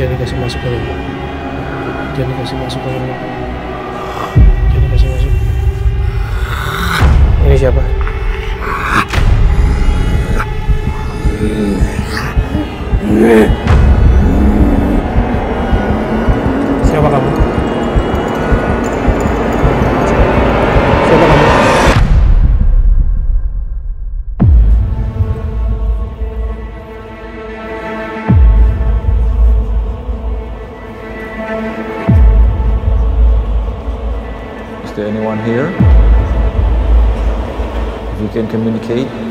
Jangan dikasih masuk kalau Jangan dikasih masuk kalau Jangan dikasih masuk. Ini siapa? Siapa kamu? Here? If you can communicate.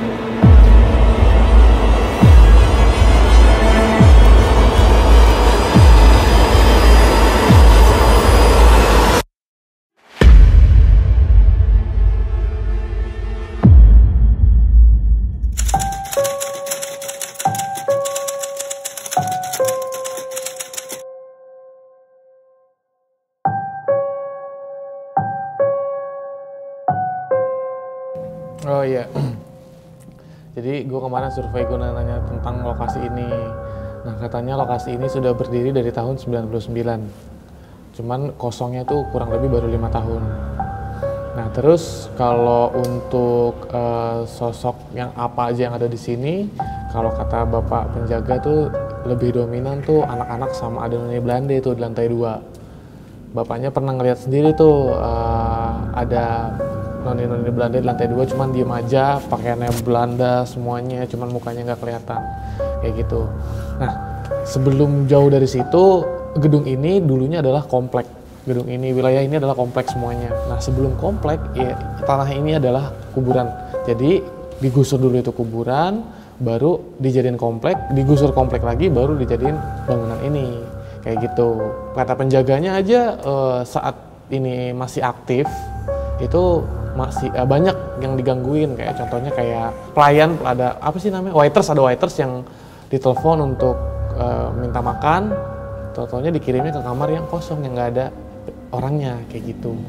Gue kemarin survei gue nanya tentang lokasi ini. Nah katanya lokasi ini sudah berdiri dari tahun 99. Cuman kosongnya tuh kurang lebih baru lima tahun. Nah terus kalau untuk eh, sosok yang apa aja yang ada di sini, kalau kata bapak penjaga tuh lebih dominan tuh anak-anak sama ada Belanda itu di lantai dua. Bapaknya pernah ngeliat sendiri tuh eh, ada noni-noni Belanda di lantai dua cuman diem aja pakaiannya Belanda semuanya cuman mukanya nggak kelihatan. Kayak gitu. Nah sebelum jauh dari situ gedung ini dulunya adalah komplek. Gedung ini wilayah ini adalah komplek semuanya. Nah sebelum komplek ya tanah ini adalah kuburan. Jadi digusur dulu itu kuburan baru dijadiin komplek digusur komplek lagi baru dijadiin bangunan ini. Kayak gitu. Kata penjaganya aja eh, saat ini masih aktif itu masih eh, banyak yang digangguin. Kayak contohnya kayak pelayan ada apa sih namanya? Waiters ada waiters yang ditelepon untuk eh, minta makan. Totalnya dikirimnya ke kamar yang kosong yang nggak ada orangnya kayak gitu.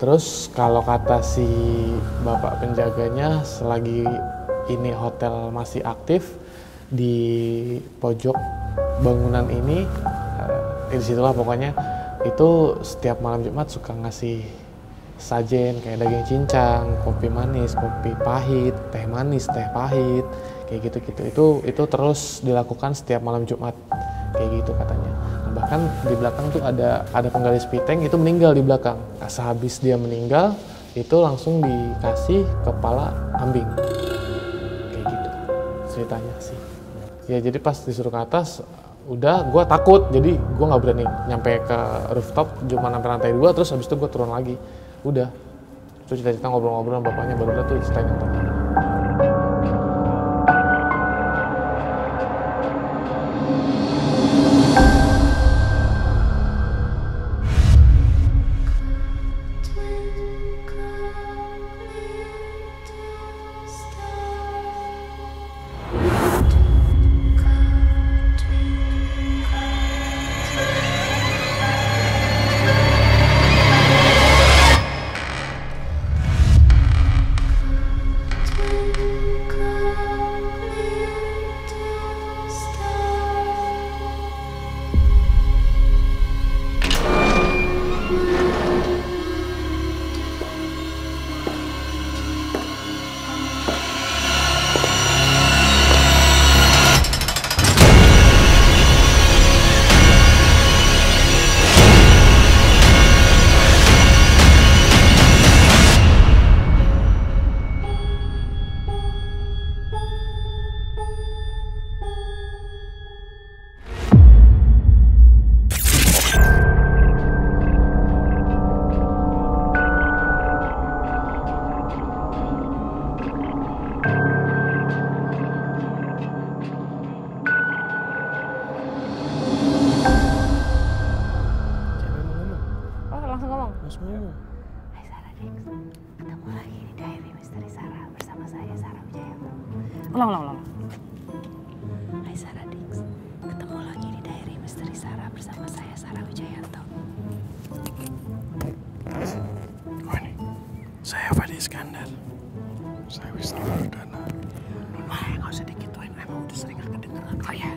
Terus kalau kata si bapak penjaganya selagi ini hotel masih aktif di pojok bangunan ini eh, di situlah pokoknya itu setiap malam Jumat suka ngasih sajen kayak daging cincang, kopi manis, kopi pahit, teh manis, teh pahit, kayak gitu-gitu. Itu itu terus dilakukan setiap malam Jumat, kayak gitu katanya. Nah, bahkan di belakang tuh ada ada penggali spiteng itu meninggal di belakang. Nah, sehabis dia meninggal itu langsung dikasih kepala kambing, kayak gitu ceritanya sih. Ya jadi pas disuruh ke atas udah gue takut jadi gue nggak berani nyampe ke rooftop cuma sampai lantai dua terus habis itu gue turun lagi udah. Terus cerita-cerita ngobrol-ngobrol sama bapaknya baru udah tuh ceritain yang Wijayanto. oh ini saya Fadi Iskandar saya Wisnu Wardana Wah, nggak usah dikituin, emang udah sering gak kedengeran. Oh ya,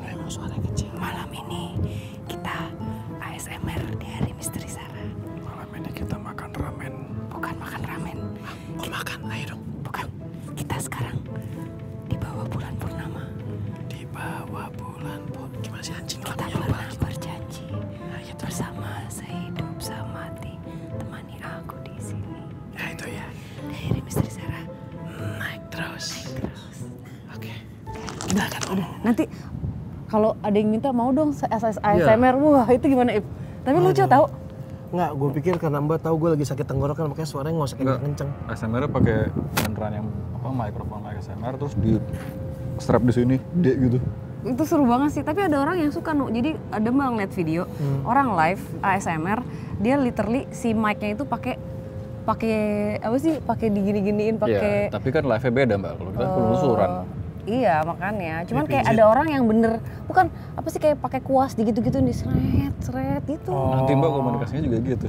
emang suara kecil. malam ini kita ASMR di hari Misteri Sarah. Kalau ada yang minta mau dong ASMR, wah itu gimana Ip? Tapi lucu tau. Enggak, gue pikir karena Mbak tahu gue lagi sakit tenggorokan makanya suaranya nggak usah kenceng-kenceng. ASMR pakai beneran yang apa mikrofon ASMR terus di strap di sini, dia gitu. Itu seru banget sih, tapi ada orang yang suka nu. Jadi ada mbak ngeliat video orang live ASMR, dia literally si mic-nya itu pakai pakai apa sih? Pakai digini-giniin, pakai Iya, tapi kan live-nya beda mbak. Kalau kita penelusuran. Iya makanya, cuman kayak ada orang yang bener bukan apa sih kayak pakai kuas di gitu-gitu di seret seret gitu. Nanti mbak komunikasinya juga gitu.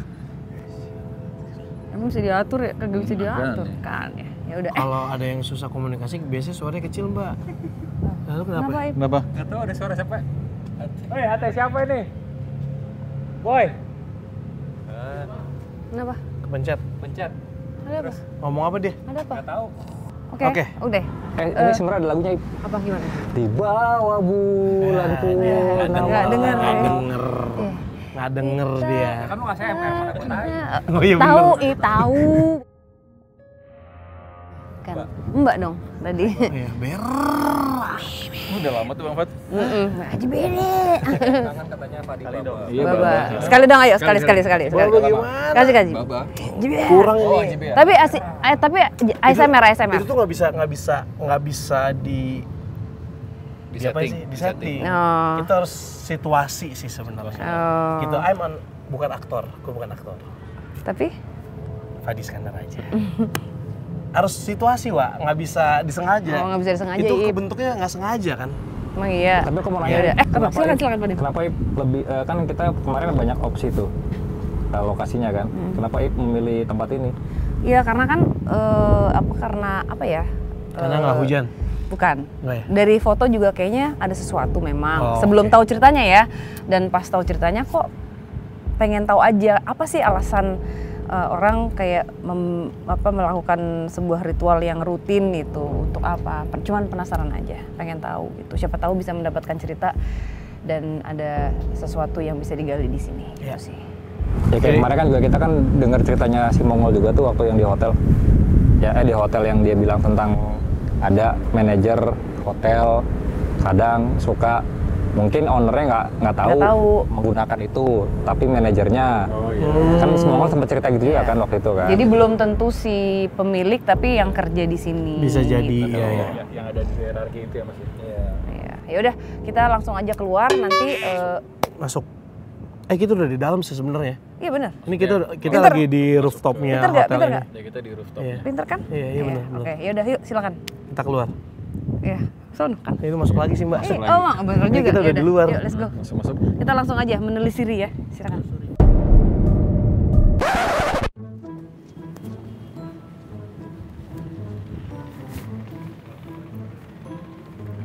Emang bisa diatur ya? Kagak bisa diatur kan ya. Ya udah. Kalau ada yang susah komunikasi biasanya suaranya kecil Mbak. Lalu kenapa? kenapa? Kenapa? Gak tahu ada suara siapa? Hei, hati siapa ini? Boy. Kenapa? Kepencet. Pencet. Ada apa? Ngomong apa dia? Ada apa? Gak tahu. Oke. Oke. Udah. Eh, ini sebenarnya ada lagunya Apa gimana? di bawah bulan purnama. Nggak denger. Nggak ya. denger. Iya. Nggak denger dia. Kan lu ngasih MR, mana gue tahu. Oh iya. Tahu, ih tahu. Kan. Mbak dong tadi. Oh iya, berak. Udah lama tuh bang Fat. Heeh. Aji bene. Kangen katanya Fadi Kali dong. Iya Baba. Sekali dong ayo, sekali sekali sekali. sekali. Kasih kasih. Baba. Kurang Oh, ya? Tapi asik, eh, tapi ASMR ASMR. Itu tuh nggak bisa nggak bisa nggak bisa di Di setting. sih? Di setting. Oh. Itu harus situasi sih sebenarnya. Oh. Gitu. I'm an, bukan aktor. Gue bukan aktor. Tapi Fadi Skandar aja. harus situasi, Wak. Nggak bisa disengaja. Oh, nggak bisa disengaja, Itu Ip. bentuknya nggak sengaja kan? emang iya. Tapi aku mau Ya nanya, udah. Eh, apa? kenapa Silakan silakan Fadil. Kenapa Ip lebih eh, kan kita kemarin banyak opsi tuh eh, lokasinya kan. Hmm. Kenapa Ip memilih tempat ini? Iya karena kan eh, apa karena apa ya? Karena nggak hujan. Bukan. Nggak ya? Dari foto juga kayaknya ada sesuatu memang. Oh, Sebelum oke. tahu ceritanya ya. Dan pas tahu ceritanya kok pengen tahu aja apa sih alasan eh, orang kayak mem- apa melakukan sebuah ritual yang rutin itu untuk apa? Cuman penasaran aja, pengen tahu gitu. Siapa tahu bisa mendapatkan cerita dan ada sesuatu yang bisa digali di sini Iya. gitu sih. Ya kayak kemarin kan juga kita kan dengar ceritanya si Mongol juga tuh waktu yang di hotel. Ya eh di hotel yang dia bilang tentang ada manajer hotel kadang suka mungkin ownernya nggak nggak tahu, tahu. menggunakan itu tapi manajernya kan si Mongol sempat cerita gitu juga kan waktu itu kan Jadi belum tentu si pemilik tapi yang kerja di sini. Bisa jadi. gitu. Iya, iya. Yang ada di hierarki itu ya Mas? Iya. Iya. Ya udah, kita langsung aja keluar nanti eh, Masuk. Eh kita udah di dalam sih sebenarnya. iya benar. Ini kita kita Pinter. lagi di rooftopnya Pinter hotel Pinter ini. nggak? Ya kita di rooftop. Iya. Pinter kan? Iya, iya benar, benar. Oke, ya udah yuk silakan. Kita keluar. Iya. Sono kan. Itu masuk lagi sih Mbak. Eh, oh, mak, bener Ini juga. kita udah di luar. Yuk, let's go. Masuk masuk. Kita langsung aja menelisiri ya. Silakan.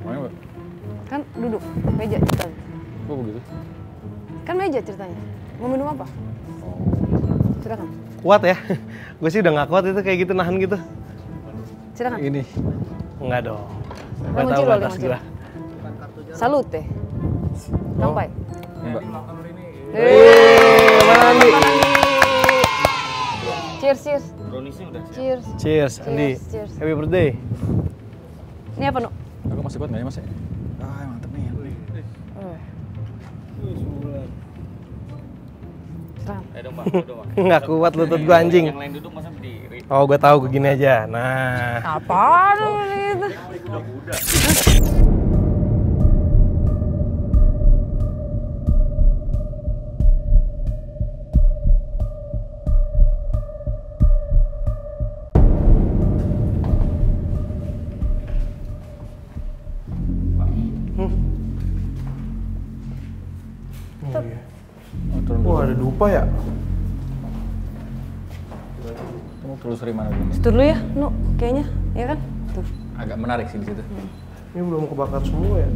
Mana mbak? Kan duduk meja ceritanya. Kok begitu? Kan meja ceritanya. Mau minum apa? Silakan. Kuat ya. Gue sih udah nggak kuat itu kayak gitu nahan gitu. Silakan. Ini. Enggak dong. Lemon tahu cilo. gue. Salut teh. Sampai. Mbak. Eh, Andi? Cheers, cheers. Cheers. Cheers, Andi. cheers. Happy birthday. Ini apa, Nu? Aku masih kuat nggak ya mas? Ah mantep nih. Eh. Silakan. Ayo dong Pak, ayo dong Pak. Nggak kuat lutut gue anjing. Yang lain duduk masa berdiri. Oh, gue tahu gue gini aja. Nah, Apaan ini itu? Dupa ya? Kamu telusuri mana dulu? Situ dulu ya, Nu, kayaknya, ya kan? Tuh. Agak menarik sih di situ. Ini belum kebakar semua ya?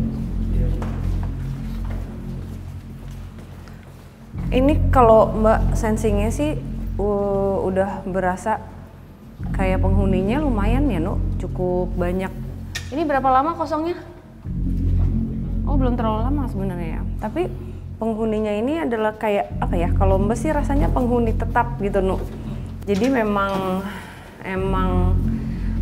Ini kalau Mbak sensingnya sih uh, udah berasa kayak penghuninya lumayan ya, Nu. Cukup banyak. Ini berapa lama kosongnya? Oh, belum terlalu lama sebenarnya ya. Tapi penghuninya ini adalah kayak apa ya? Kalau Mbak sih rasanya penghuni tetap gitu, Nu. Jadi memang emang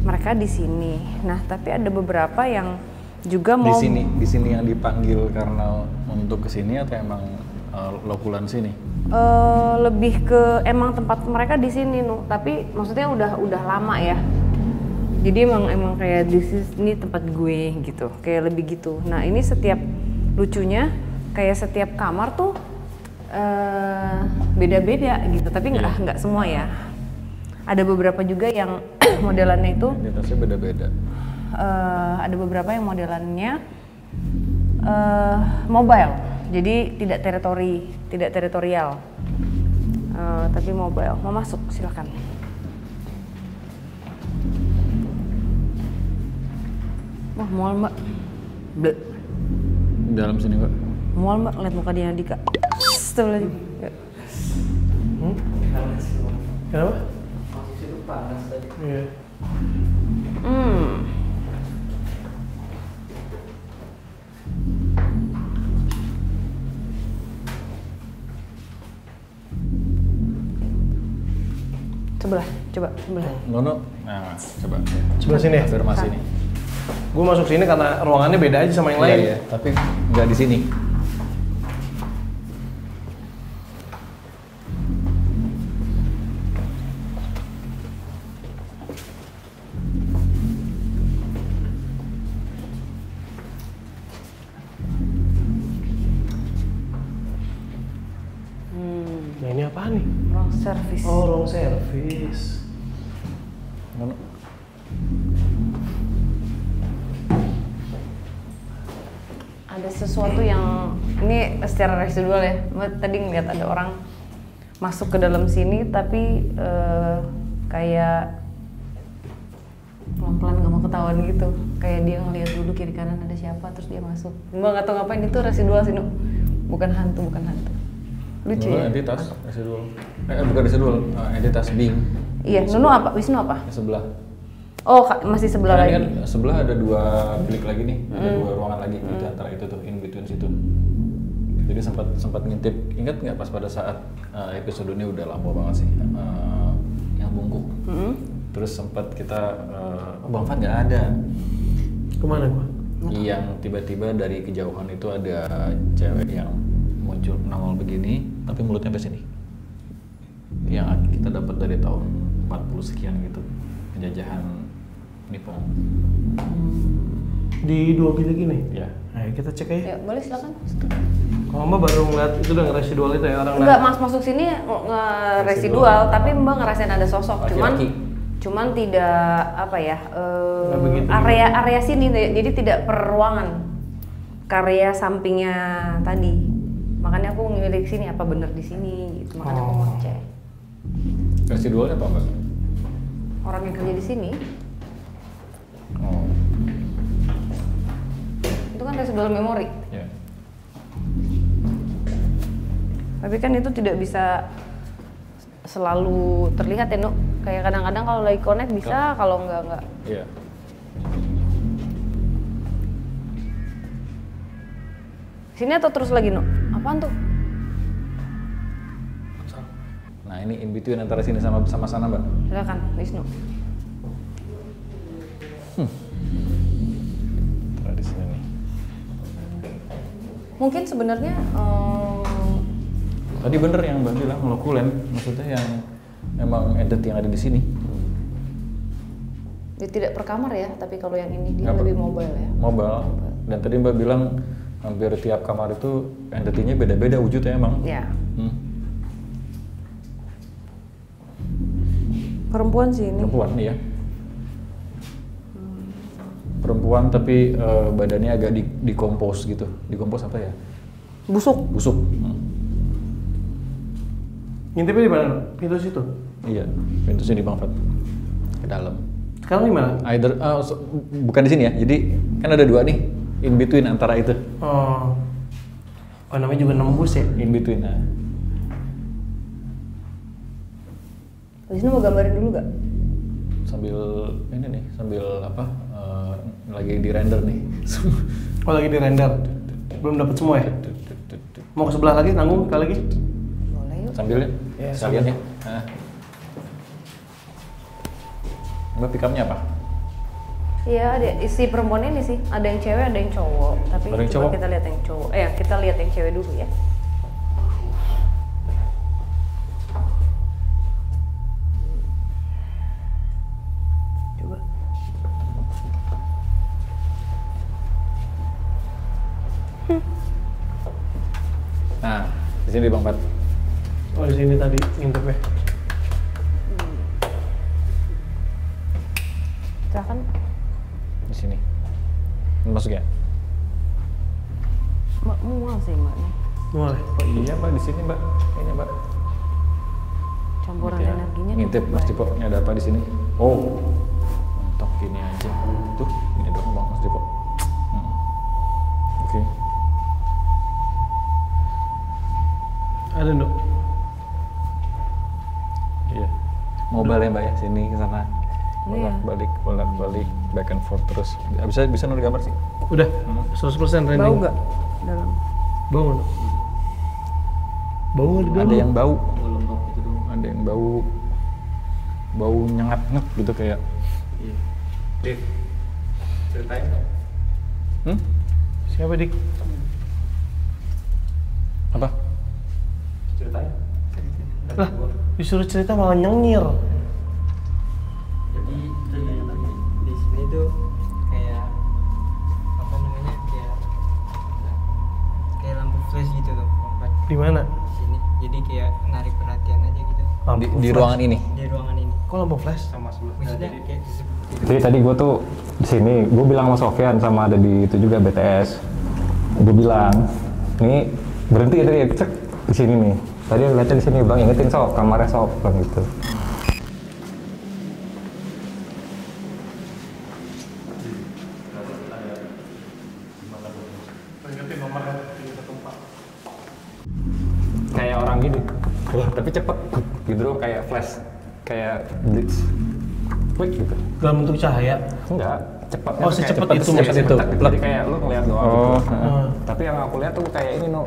mereka di sini. Nah, tapi ada beberapa yang juga Di mau sini, di sini yang dipanggil karena untuk ke sini atau emang uh, lokulan sini? Eh, lebih ke emang tempat mereka di sini nu tapi maksudnya udah udah lama ya jadi emang emang kayak di sini tempat gue gitu kayak lebih gitu nah ini setiap lucunya kayak setiap kamar tuh eh, beda-beda gitu tapi nggak nggak semua ya ada beberapa juga yang modelannya itu Identitasnya beda-beda. eh, ada beberapa yang modelannya eh, mobile, jadi tidak teritori, tidak teritorial, Eh, tapi mobile. Mau masuk silakan. Wah mual mbak, Bleh. Di dalam sini, Pak. Mual mbak lihat muka dia Dika. Astagfirullahaladzim. Ya. Kenapa? Iya. Hmm. Sebelah, coba sebelah. Nono, nah coba. Sebelah sini ya? Nih. Gue masuk sini karena ruangannya beda aja sama yang lain. Iya, iya. Tapi nggak di sini. Ada sesuatu yang ini secara residual ya. Tadi ngeliat ada orang masuk ke dalam sini tapi eh, kayak pelan-pelan nggak mau ketahuan gitu. Kayak dia ngeliat dulu kiri kanan ada siapa terus dia masuk. Mbak nggak tahu ngapain itu residual sih. Bukan hantu, bukan hantu. Lucu ya? entitas, residual. Eh, bukan residual, eh, entitas being. Iya, Nunu apa? Wisnu apa? Yang sebelah. Oh, Kak, masih sebelah Karena lagi. kan sebelah ada dua bilik lagi nih, ada dua ruangan lagi di antara itu tuh, in between situ. Jadi sempat sempat ngintip, ingat nggak pas pada saat uh, episode ini udah lama banget sih, uh, yang bungkuk. Mm-mm. Terus sempat kita, uh, oh, Bang Fan nggak ada. Ke mana gua? Yang tiba-tiba dari kejauhan itu ada cewek yang muncul nongol begini, tapi mulutnya sampai sini. Yang kita dapat dari tahun 40 sekian gitu, penjajahan Nippon. Di dua bilik ini? Ya. Ayo kita cek aja. Ya, boleh silakan. Kalau Mbak baru ngeliat itu udah residual itu ya orang Enggak, Mas masuk sini nge- residual, tapi Mbak ngerasain ada sosok, cuman Laki-laki. cuman tidak apa ya eh, begitu area area sini jadi tidak per ruangan karya sampingnya tadi makanya aku ngilik sini apa bener di sini gitu makanya aku mau Oh. cek Residualnya apa enggak? orang yang kerja di sini. Oh, itu kan residual memori. Ya. tapi kan itu tidak bisa selalu terlihat ya Nuk. Kayak kadang-kadang kalau lagi connect bisa kalau enggak enggak Iya. sini atau terus lagi Nuk? Apaan tuh Nah, ini in between antara sini sama sama sana, Mbak. silakan Wisnu Antara di sini nih. mungkin sebenarnya em, Tadi bener yang Mbak bilang lokulen, maksudnya yang emang entity yang ada di sini. dia tidak per kamar ya tapi kalau yang ini dia per- lebih mobile ya Mobile. Dan tadi Mbak bilang hampir tiap kamar itu entity-nya beda-beda wujudnya emang. ya Hmm. Perempuan sih ini Perempuan, iya. Perempuan tapi eh, badannya agak di dikompos gitu. Dikompos apa ya? busuk Busuk. Hmm. Ngintipnya di mana? Pintu situ. Iya, pintu sini Bang Fat. Ke dalam. Sekarang di mana? Either ah, so- bukan di sini ya. Jadi kan ada dua nih in between antara itu. Oh. Oh namanya juga nembus ya? In between. Nah. Wisnu mau gambarin dulu gak? Sambil ini nih, sambil apa? eh, lagi di render nih. Oh lagi di render. Belum dapat semua ya? Mau ke sebelah lagi, nanggung sekali lagi? Boleh yuk. sambil ya, Iya, sekalian ya. Nah. Mbak pick up-nya apa? Iya, ada isi perempuan ini sih. Ada yang cewek, ada yang cowok. Tapi Ada yang cowok? kita lihat yang cowok. Eh, kita lihat yang cewek dulu ya. Nah, di sini Bang Pat. Oh di sini tadi ngintipnya. Silakan. Di sini. Masuk ya? Mbak mual sih mbak nih. Mulai. Oh iya Mbak, di sini Mbak. Kayaknya Mbak. Campuran Ya, energinya Ngintip Mas. Dipo, ini ada apa di sini? Oh, mentok gini aja. Tuh, ini doang Bang Mas Dipo. Hmm. Oke. Ada dong. Iya. Mobile ya Mbak ya, sini ke sana. Iya. Bolak balik, bolak balik, back and forth terus. Bisa bisa nulis gambar sih. Udah. 100% rending. Bau gak? Dalam. Bau nggak? Bau nggak di dalam? Ada yang bau. Ada yang bau. Bau nyengat nyengat gitu kayak. Dit, ceritain dong. Hmm? Siapa dik? Apa? Ceritain. Lah, disuruh cerita malah nyengir. jadi di sini tuh kayak apa namanya kayak kayak lampu flash gitu tuh kompak Di mana? di sini jadi kayak narik perhatian aja gitu Lampu Di, di ruangan ini. di ruangan ini Kok lampu flash? maksudnya kayak di sebelah Jadi tadi gue tuh di sini, gue bilang sama Sofyan sama ada di itu juga BTS. Gue bilang, nih berhenti ya tadi cek di sini nih. Tadi ngeliatnya di sini bang, ingetin sob, kamarnya sob, bang gitu. Kayak orang gini, tapi cepet, gitu doang kayak flash, kayak blitz, quick gitu. Dalam bentuk cahaya. Enggak, cepat. Oh, secepat itu secepat maksudnya. itu. Jadi kayak lu ngeliat doang Oh, gitu. heeh. Tapi yang aku lihat tuh kayak ini no.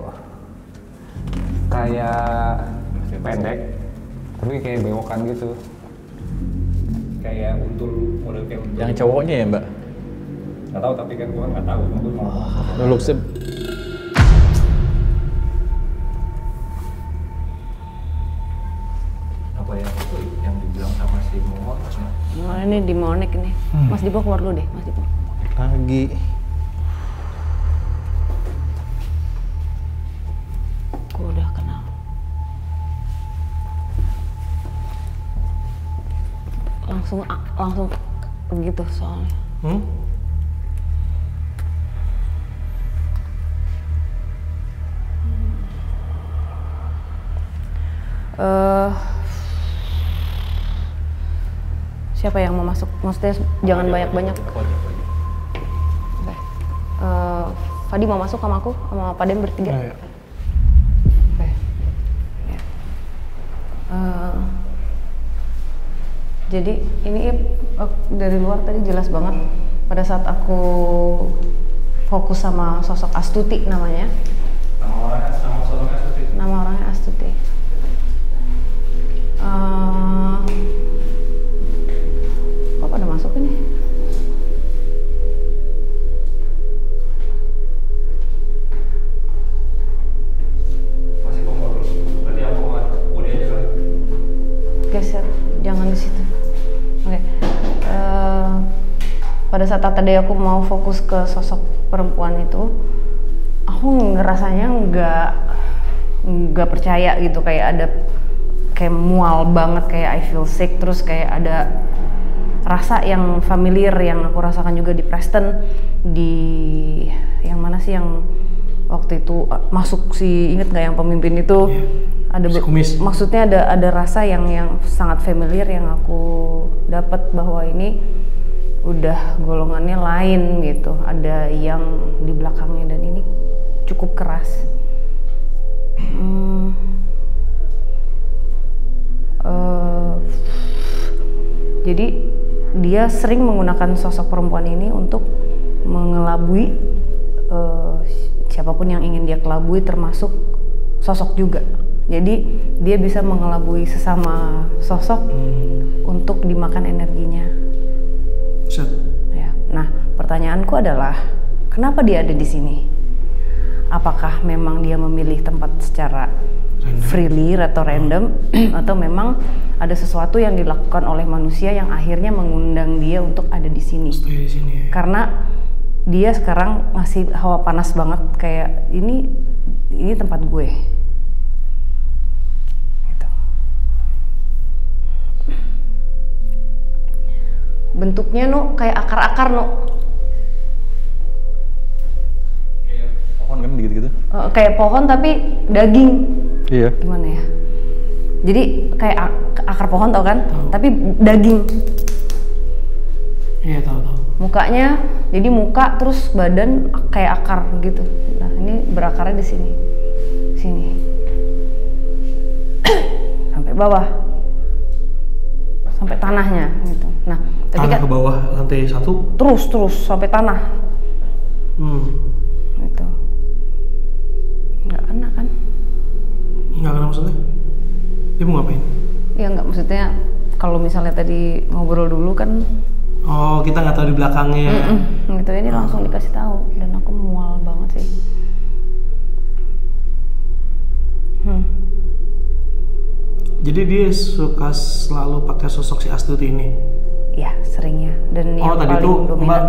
Kayak pendek. Tapi kayak bewokan gitu. Kayak untul model kayak untul. Yang cowoknya ya Mbak? Nggak tahu tapi kan gua nggak tahu. Gua mau. Lu sih Apa yang itu yang dibilang sama si Momot? Oh, ini di Monek nih. Mas Dipo keluar dulu deh, Mas Dipo. lagi. Langsung langsung begitu soalnya. Hmm? eh siapa yang mau masuk? Maksudnya jangan banyak-banyak. Eh, Fadi mau masuk sama aku, sama Pak Den bertiga. Nah, ya. Oke. Ya. Eh, jadi ini eh, dari luar tadi jelas banget pada saat aku fokus sama sosok Astuti namanya. Nama orangnya Astuti. Eh, kok pada saat tadi aku mau fokus ke sosok perempuan itu aku ngerasanya nggak nggak percaya gitu. Kayak ada kayak mual banget kayak I feel sick. Terus kayak ada rasa yang familiar yang aku rasakan juga di Preston di yang mana sih yang waktu itu masuk si inget nggak yang pemimpin itu? Ada si be- kumis. maksudnya ada ada rasa yang yang sangat familiar yang aku dapat bahwa ini udah golongannya lain gitu ada yang di belakangnya dan ini cukup keras Hmm. Eh, dia sering menggunakan sosok perempuan ini untuk mengelabui eh, siapa pun yang ingin dia kelabui termasuk sosok juga. Jadi dia bisa mengelabui sesama sosok untuk dimakan energinya. Set. Ya. Nah, pertanyaanku adalah kenapa dia ada di sini? Apakah memang dia memilih tempat secara freely atau random atau memang ada sesuatu yang dilakukan oleh manusia yang akhirnya mengundang dia untuk ada di sini? Stay di sini ya. Karena dia sekarang masih hawa panas banget kayak ini ini tempat gue. Bentuknya nu kayak akar-akar nu Pohon kan gitu-gitu. Eh, kayak pohon tapi daging Iya. gimana ya? Jadi kayak ak- akar pohon tau kan? Tapi daging. Iya tahu tahu. Mukanya jadi muka terus badan kayak akar gitu. Nah, ini berakarnya di sini. Sini. Sampai bawah. Sampai tanahnya gitu. Nah, tapi Tanah ke bawah lantai satu. terus terus sampai tanah Hmm. gitu. Nggak kena kan? Nggak kena maksudnya? Dia mau ngapain? Ya nggak maksudnya kalau misalnya tadi ngobrol dulu kan Oh kita nggak tahu di belakangnya. Mm, gitu ini langsung dikasih tahu dan aku mual banget sih. Hmm. Jadi dia suka selalu pakai sosok si Astuti ini. Ya seringnya dan oh yang tadi paling tuh Mbak.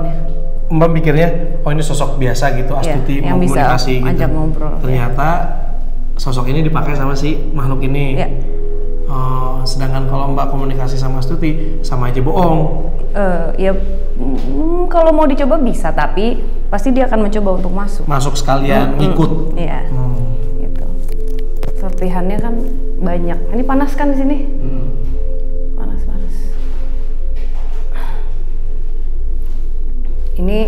Mbak mikirnya oh ini sosok biasa gitu Astuti yang mau komunikasi gitu. ajak ngobrol, ya. Ternyata sosok ini dipakai sama si makhluk ini. Ya. Oh, sedangkan kalau Mbak komunikasi sama Astuti sama aja bohong. Eh, ya mm, kalau mau dicoba bisa tapi pasti dia akan mencoba untuk masuk. Masuk sekalian ngikut. Iya. Hmm. Gitu. Serpihannya kan banyak. Ini panas kan di sini? Panas panas. Ini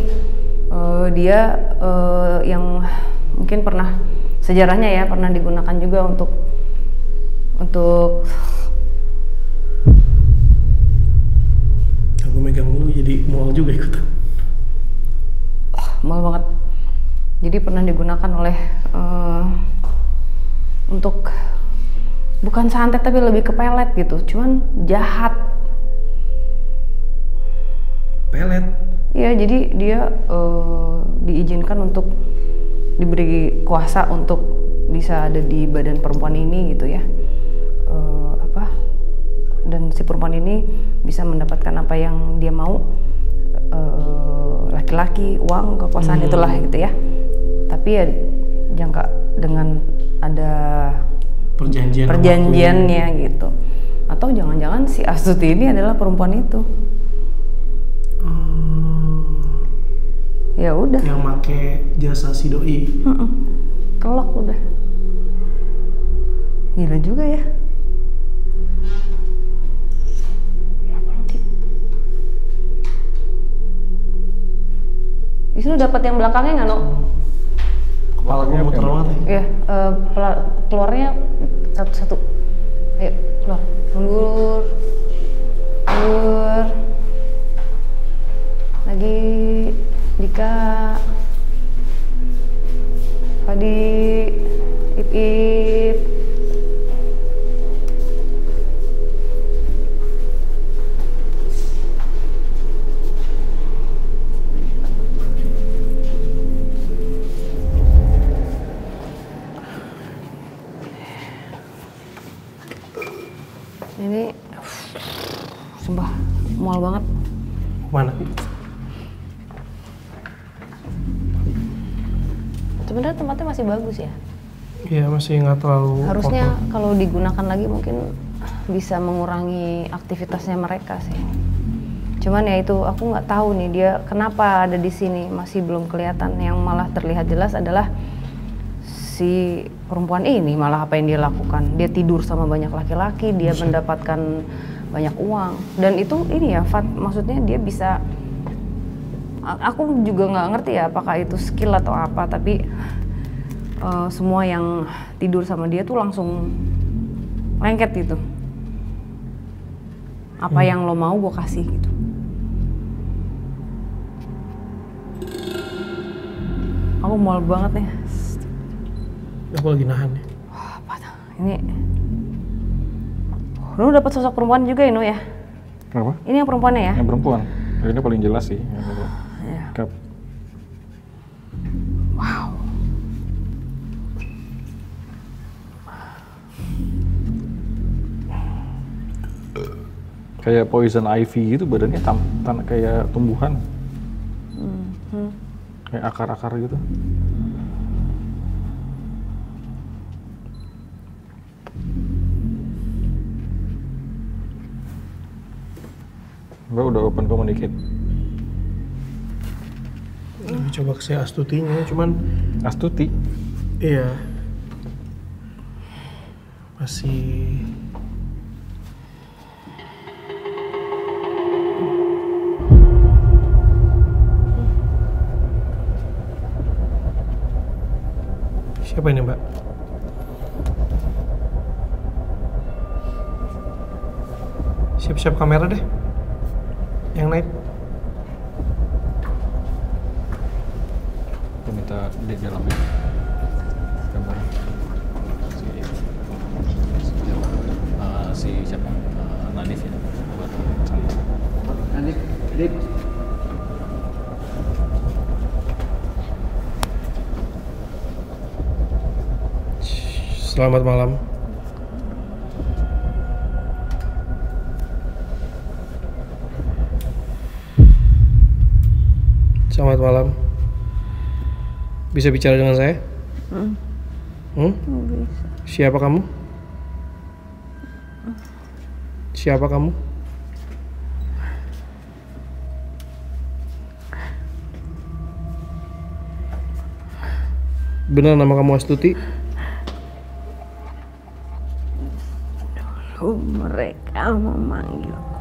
eh, dia eh, yang mungkin pernah sejarahnya ya pernah digunakan juga untuk untuk Aku megang mulu jadi mual juga ikutan. mal banget. Jadi pernah digunakan oleh eh, untuk bukan santet tapi lebih ke pelet gitu. Cuman jahat. Pelet. Iya, jadi dia eh, diizinkan untuk diberi kuasa untuk bisa ada di badan perempuan ini gitu ya. Eh, apa? Dan si perempuan ini bisa mendapatkan apa yang dia mau. Eh, laki-laki, uang, kekuasaan itulah gitu ya. Tapi ya jangka dengan ada Perjanjian. perjanjiannya gitu. Atau jangan-jangan si Astuti ini adalah perempuan itu. aku. Hmm, Ya udah. yang make jasa si doi. Mm-mm. Kelok udah. Gila juga ya. Wisnu dapat yang belakangnya nggak, No? Kepala gue muter banget ya. Iya, eh, pela- keluarnya satu-satu. Ayo, keluar. Mundur. Mundur. Lagi. Dika. Padi. Ip-ip. Ini sumpah mual banget. Mana? Sebenarnya tempatnya masih bagus ya. Iya masih nggak terlalu. Harusnya kotor. kalau digunakan lagi mungkin bisa mengurangi aktivitasnya mereka sih. Cuman ya itu aku nggak tahu nih dia kenapa ada di sini masih belum kelihatan. Yang malah terlihat jelas adalah si perempuan ini malah apa yang dia lakukan? Dia tidur sama banyak laki-laki dia iya. mendapatkan banyak uang. Dan itu ini ya Fat, maksudnya dia bisa aku juga nggak ngerti ya apakah itu skill atau apa tapi uh, semua yang tidur sama dia tuh langsung lengket gitu. Apa hmm. yang lo mau gue kasih gitu. Aku mual banget nih. Aku lagi nahan ya. Apa tuh? Ini Lu dapat sosok perempuan juga ya, Nu ya? Kenapa? Ini yang perempuannya ya? Yang perempuan. Ini paling jelas sih. yang itu. Iya. Kap. Kayak poison ivy gitu badannya tam, tan- kayak tumbuhan. Kayak akar-akar gitu. Mbak udah open communicate. Coba ke saya Astutinya, cuman Astuti. iya masih Siapa ini mbak? Siap-siap kamera deh Yang naik. Aku minta di dalamnya gambar. Si si siapa, Eh, si siapa? Eh, Nadif ya. Buat sama Adik, adik. Selamat malam Selamat malam Bisa bicara dengan saya? Hmm? Siapa kamu? Siapa kamu? Benar nama kamu Astuti? Lalu mereka memanggil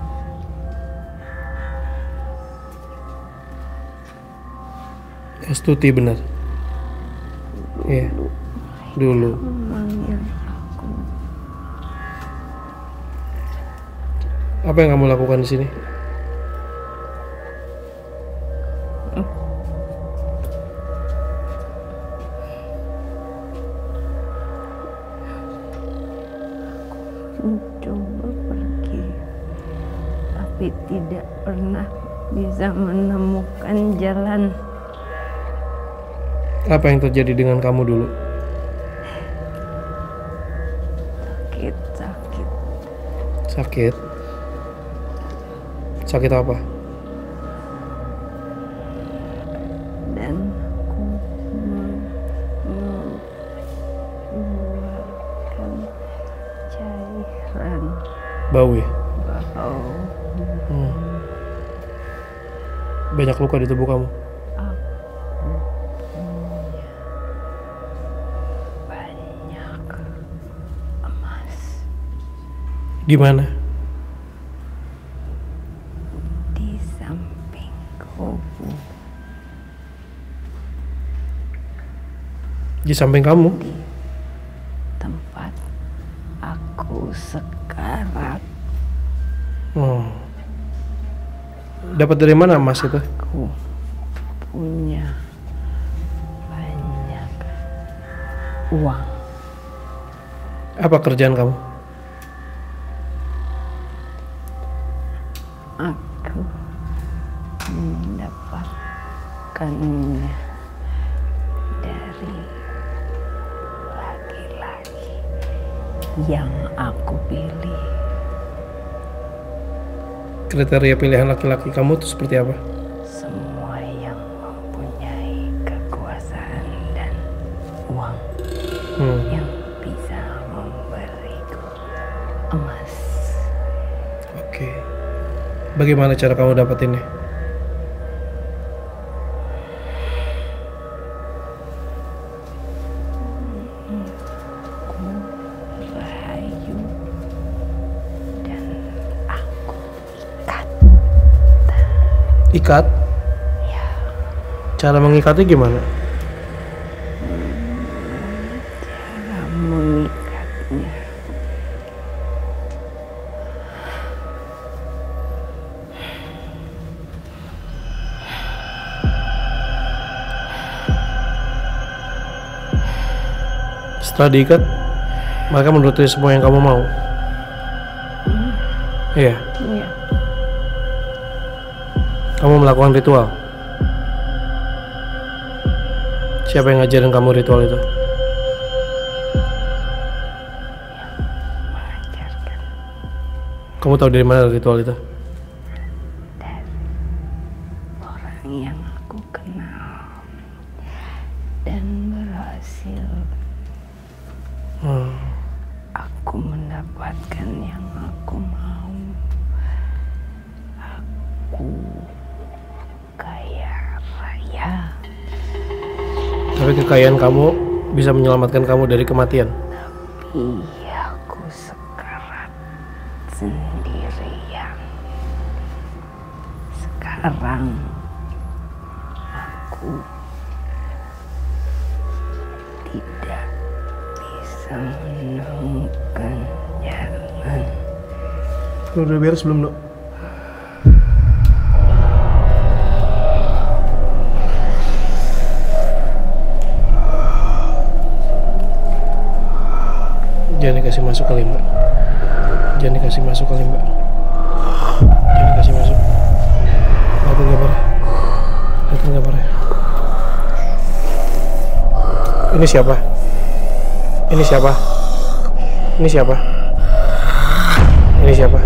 Astuti benar. Iya. Dulu. Apa yang kamu lakukan di sini? Apa yang terjadi dengan kamu dulu? sakit sakit Sakit. Sakit apa? dan aku me- mengeluarkan cairan Bau ya? bau Hmm. Banyak luka di tubuh kamu. Di mana? di samping kubu Di samping kamu. tempat aku sekarang Hmm. Dapat dari mana emas itu? aku punya banyak uang Apa kerjaan kamu? Aku mendapatkannya dari laki-laki yang aku pilih Kriteria pilihan laki-laki kamu itu seperti apa? semua yang mempunyai kekuasaan dan uang Hmm. yang Bagaimana cara kamu dapetinnya? rahayu dan aku ikat Ikat? Cara mengikatnya gimana? Setelah diikat, mereka menuruti semua yang kamu mau. Iya, Iya. kamu melakukan ritual. Siapa yang ngajarin kamu ritual itu? Mengajarkan Kamu tahu dari mana ritual itu? orang yang aku kenal dan berhasil Hmm. aku mendapatkan yang aku mau. Aku kaya raya. Tapi kekayaan kamu bisa menyelamatkan kamu dari kematian. Iya, aku sekarat sendirian. Sekarang aku tidak bisa menemukan jalan. Lu udah beres belum, Dok? Jangan dikasih masuk kali, Mbak. Jangan dikasih masuk kali, Mbak. Jangan dikasih masuk. Lihatin gambarnya. Lihatin gambarnya. Ini siapa? Ini siapa? Ini siapa? Ini siapa?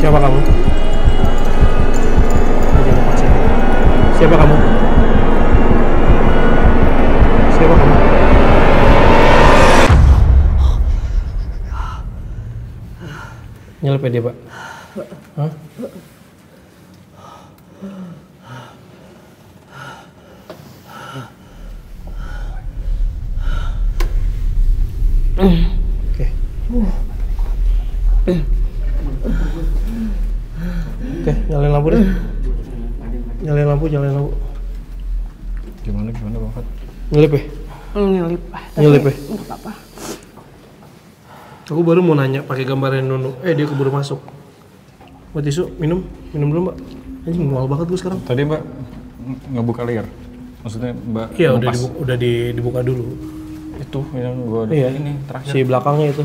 Siapa kamu? Siapa kamu? Siapa kamu? Nyelip ya dia, Pak? Hah? Oke. Oke, nyalain lampu deh. Nyalain lampu, nyalain lampu. Gimana gimana Bang Fat? Nyelip ya? Nyelip. Nyelip ya? Nggak apa-apa. Aku baru mau nanya pakai gambarnya Nunu. Eh, dia keburu masuk. Buat tisu, minum. Minum dulu, Mbak. Anjing, mual banget gue sekarang. Tadi Mbak ng- ngebuka layar. Maksudnya Mbak Iya, udah dibuka, udah di- dibuka dulu. itu yang gua Iya, ini terakhir. Si belakangnya itu.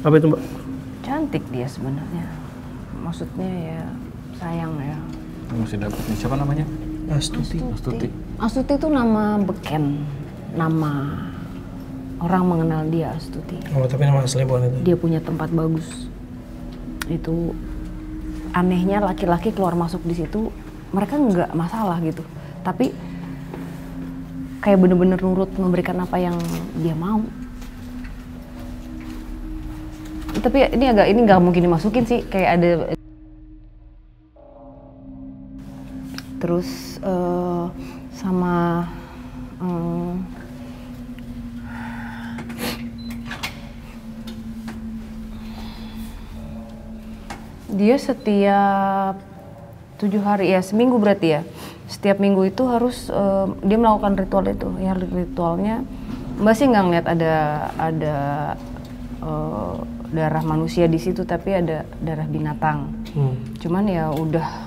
Apa itu, Mbak? Cantik dia sebenarnya. Maksudnya ya sayang ya. Masih dapat nih. Siapa namanya? Astuti. Astuti. Astuti itu nama beken, nama orang mengenal dia Astuti. Oh, tapi nama aslinya bukan itu. Dia punya tempat bagus. Itu anehnya laki-laki keluar masuk di situ mereka nggak masalah gitu. Tapi kayak bener-bener nurut memberikan apa yang dia mau. Tapi ini agak ini nggak mungkin dimasukin sih kayak ada terus eh, sama eh, dia setiap tujuh hari ya seminggu berarti ya. Setiap minggu itu harus eh, dia melakukan ritual itu. Ya ritualnya mbak sih nggak ngeliat ada ada eh, darah manusia di situ tapi ada darah binatang. Hmm. cuman ya udah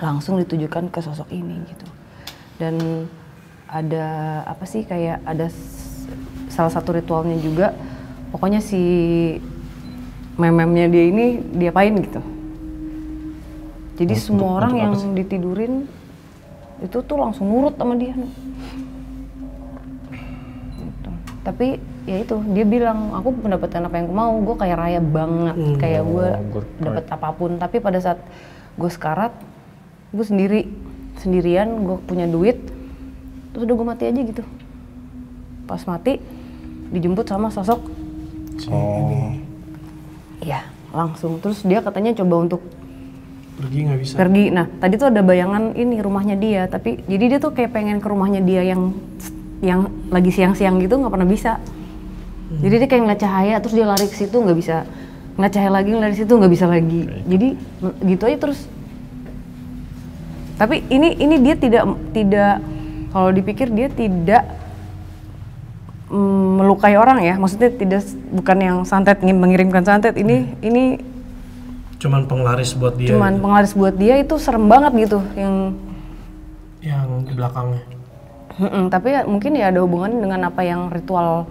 langsung ditujukan ke sosok ini gitu. Dan ada apa sih kayak ada salah satu ritualnya juga. Pokoknya si mememnya dia ini diapain gitu jadi Untuk- semua orang untuk yang sih? ditidurin itu tuh langsung nurut sama dia Gitu. tapi ya itu dia bilang aku mendapatkan apa yang aku mau gue kayak raya banget Hmm. kayak gue Oh, dapat apa pun tapi pada saat gue sekarat gue sendiri sendirian gue punya duit terus udah gue mati aja gitu pas mati dijemput sama sosok Oh. Ya langsung. Terus dia katanya coba untuk Pergi nggak bisa. pergi. Nah tadi tuh ada bayangan ini rumahnya dia. Tapi jadi dia tuh kayak pengen ke rumahnya dia yang yang lagi siang-siang gitu nggak pernah bisa. Jadi dia kayak ngeliat cahaya terus dia lari ke situ nggak bisa. Ngeliat cahaya lagi ngeliat situ nggak bisa lagi. Jadi m- gitu aja terus. Tapi ini ini dia tidak tidak kalau dipikir dia tidak melukai orang ya maksudnya tidak bukan yang santet ingin mengirimkan santet ini ini Cuman penglaris buat dia. Cuman penglaris buat dia itu serem banget gitu yang yang di belakangnya. Mm-mm, tapi ya, mungkin ya ada hubungan dengan apa yang ritual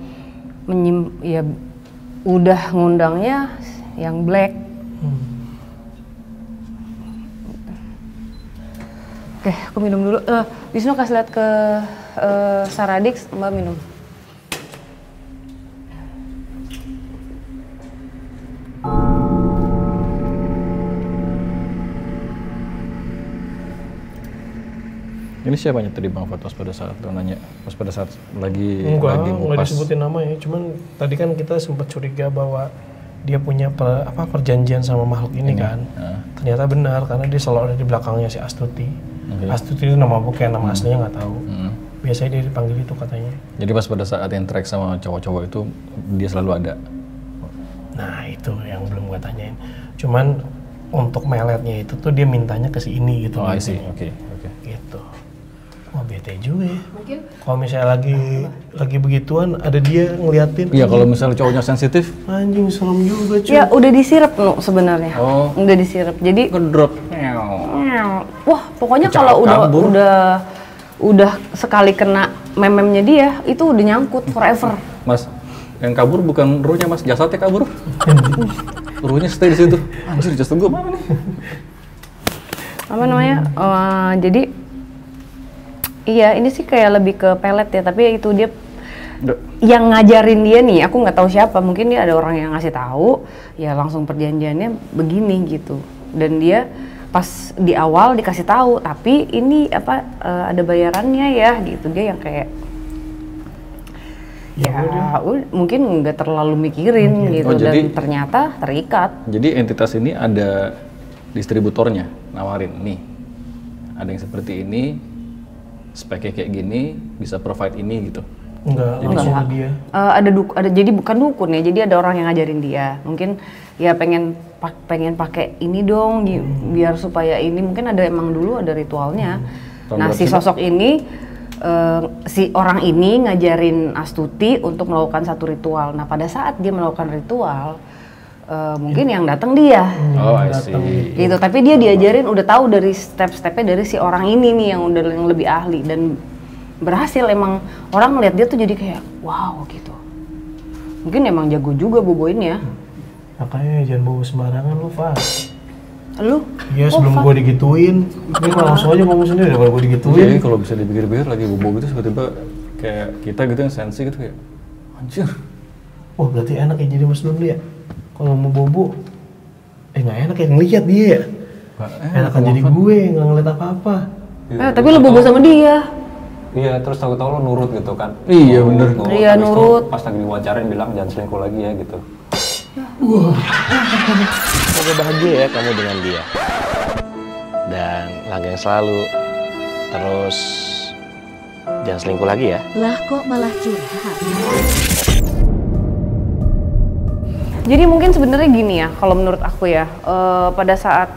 menyim ya udah ngundangnya yang black. Oke, aku minum dulu. Eh, Wisnu kasih lihat ke eh, Saradix, Mbak minum. Ini siapanya tadi Bang Fatos pada saat lo nanya, pas pada saat lagi Enggak, lagi nggak ngupas. disebutin namanya. Cuman tadi kan kita sempat curiga bahwa dia punya per- apa perjanjian sama makhluk ini, kan. Nah, Ternyata benar karena dia selalu ada di belakangnya si Astuti. Oke. Astuti itu nama bukan nama aslinya nggak tahu. mm. Biasanya dia dipanggil itu katanya. Jadi pas pada saat interact sama cowok-cowok itu dia selalu ada. Nah itu yang belum gue tanyain. Cuman untuk meletnya itu tuh dia mintanya ke si ini gitu. Oh. Oke, oke. Wah bete juga ya. Kalau misalnya lagi lagi begituan ada dia ngeliatin. Iya, kalau misalnya cowoknya sensitif, Anjing serem juga cuy. Ya udah disirep nu sebenarnya. Oh. Udah disirep. Jadi ngedrop. Wah, pokoknya kalau udah Kabur. udah udah sekali kena mememnya dia, itu udah nyangkut forever. Mas, yang kabur bukan ruhnya mas, jasadnya kabur. ruhnya stay di situ. Anjir, jasad gue mana nih? Apa namanya? Eh, jadi iya, ini sih kayak lebih ke pelet ya, tapi itu dia Udah. yang ngajarin dia nih, aku nggak tahu siapa, mungkin dia ada orang yang ngasih tahu, ya langsung perjanjiannya begini gitu. Dan dia pas di awal dikasih tahu, tapi ini apa eh, ada bayarannya ya gitu. Dia yang kayak ya, ud- mungkin nggak terlalu mikirin gitu Oh, jadi- dan ternyata terikat. Jadi entitas ini ada distributornya, nawarin nih. Ada yang seperti ini, speknya kayak gini, bisa provide ini gitu. Enggak, langsung ke dia. Eh, ada duk ada jadi bukan dukun ya jadi ada orang yang ngajarin dia. Mungkin ya pengen pak pengen pakai ini dong gi- biar supaya ini mungkin ada emang dulu ada ritualnya. Tahun nah si sosok ini eh, si orang ini ngajarin Astuti untuk melakukan satu ritual. Nah pada saat dia melakukan ritual eh, mungkin yang datang dia Oh, I see. gitu tapi dia diajarin udah tahu dari step-stepnya dari si orang ini nih yang udah yang lebih ahli dan berhasil emang orang ngeliat dia tuh jadi kayak wow gitu mungkin emang jago juga boboin ya Makanya jangan bawa sembarangan lu, Fas. lu Iya, sebelum gua digituin, dia langsung aja ngomong sendiri daripada gua digituin. Jadi kalau bisa dipikir-pikir lagi bobo gitu tiba-tiba kayak kita gitu yang sensi gitu kayak anjir. Wah, berarti enak ya jadi mas dulu ya. Kalau mau bobo, eh nggak enak ya ngeliat dia ya. Enakan jadi gue nggak ngeliat apa-apa. eh, tapi lu bobo sama dia Iya, terus tahu-tahu lo nurut gitu kan. Iya, bener. Iya, Habis itu nurut. Pas lagi diwawancarain bilang jangan selingkuh lagi ya gitu. Semoga bahagia ya kamu dengan dia. Dan langgeng selalu. Terus jangan selingkuh lagi ya. Lah kok malah curhat? Jadi mungkin sebenarnya gini ya kalau menurut aku ya eh, pada saat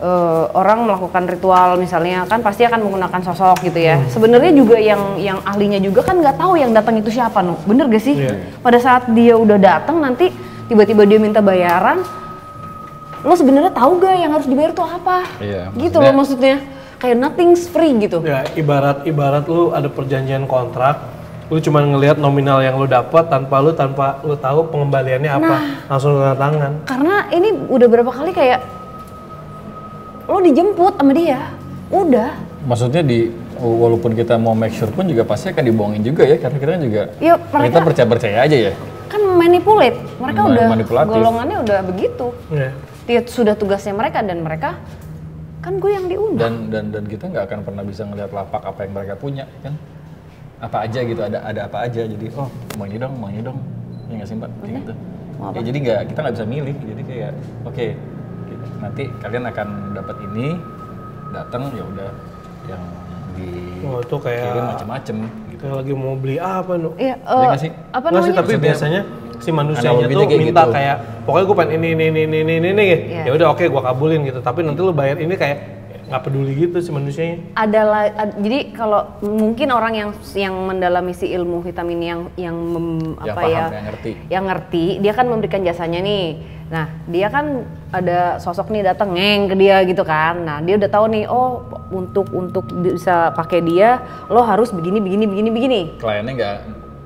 eh, orang melakukan ritual misalnya kan pasti akan menggunakan sosok gitu ya. Sebenarnya juga yang yang ahlinya juga kan nggak tahu yang datang itu siapa no bener gak sih? Pada saat dia udah datang nanti tiba-tiba dia minta bayaran lo sebenarnya tahu gak yang harus dibayar tuh apa? Iya, gitu loh maksudnya. Kayak nothing's free gitu. Ya ibarat ibarat lu ada perjanjian kontrak, lu cuma ngelihat nominal yang lu dapat tanpa lu tanpa lu tahu pengembaliannya apa, langsung tanda tangan. karena ini udah berapa kali kayak lo dijemput sama dia udah Maksudnya di walaupun kita mau make sure pun juga pasti akan dibohongin juga ya karena kita juga Ya, kita mereka- percaya-percaya aja ya. kan manipulate mereka Ma- udah manipulatif. golongannya udah begitu Ya. dia sudah tugasnya mereka dan mereka kan gue yang diundang Dan dan dan kita nggak akan pernah bisa ngelihat lapak apa yang mereka punya kan. Apa aja gitu ada ada apa aja jadi oh mau ini dong mau ini dong ya nggak sih mbak kayak gitu. Ya jadi nggak kita nggak bisa milih jadi kayak oke nanti kalian akan dapat ini datang ya udah yang di Oh, itu kayak- kirim macem-macem gitu. Kayak lagi mau beli apa nu? Iya, eh, nggak sih? apa Nggak sih, namanya tapi biasanya si manusianya tuh kayak minta gitu. kayak pokoknya gue pengen ini ini ini ini ini, ini Iya. ya udah oke gua kabulin gitu tapi nanti lu bayar ini kayak nggak peduli gitu si manusianya adalah ad- jadi kalau mungkin orang yang yang mendalami si ilmu vitamin yang yang mem- Yang apa paham, ya yang ngerti. yang ngerti dia kan memberikan jasanya nih Nah, dia kan ada sosok nih datang ngeng ke dia gitu kan. Nah, dia udah tahu nih, oh untuk untuk bisa pakai dia, lo harus begini begini begini begini. Kliennya nggak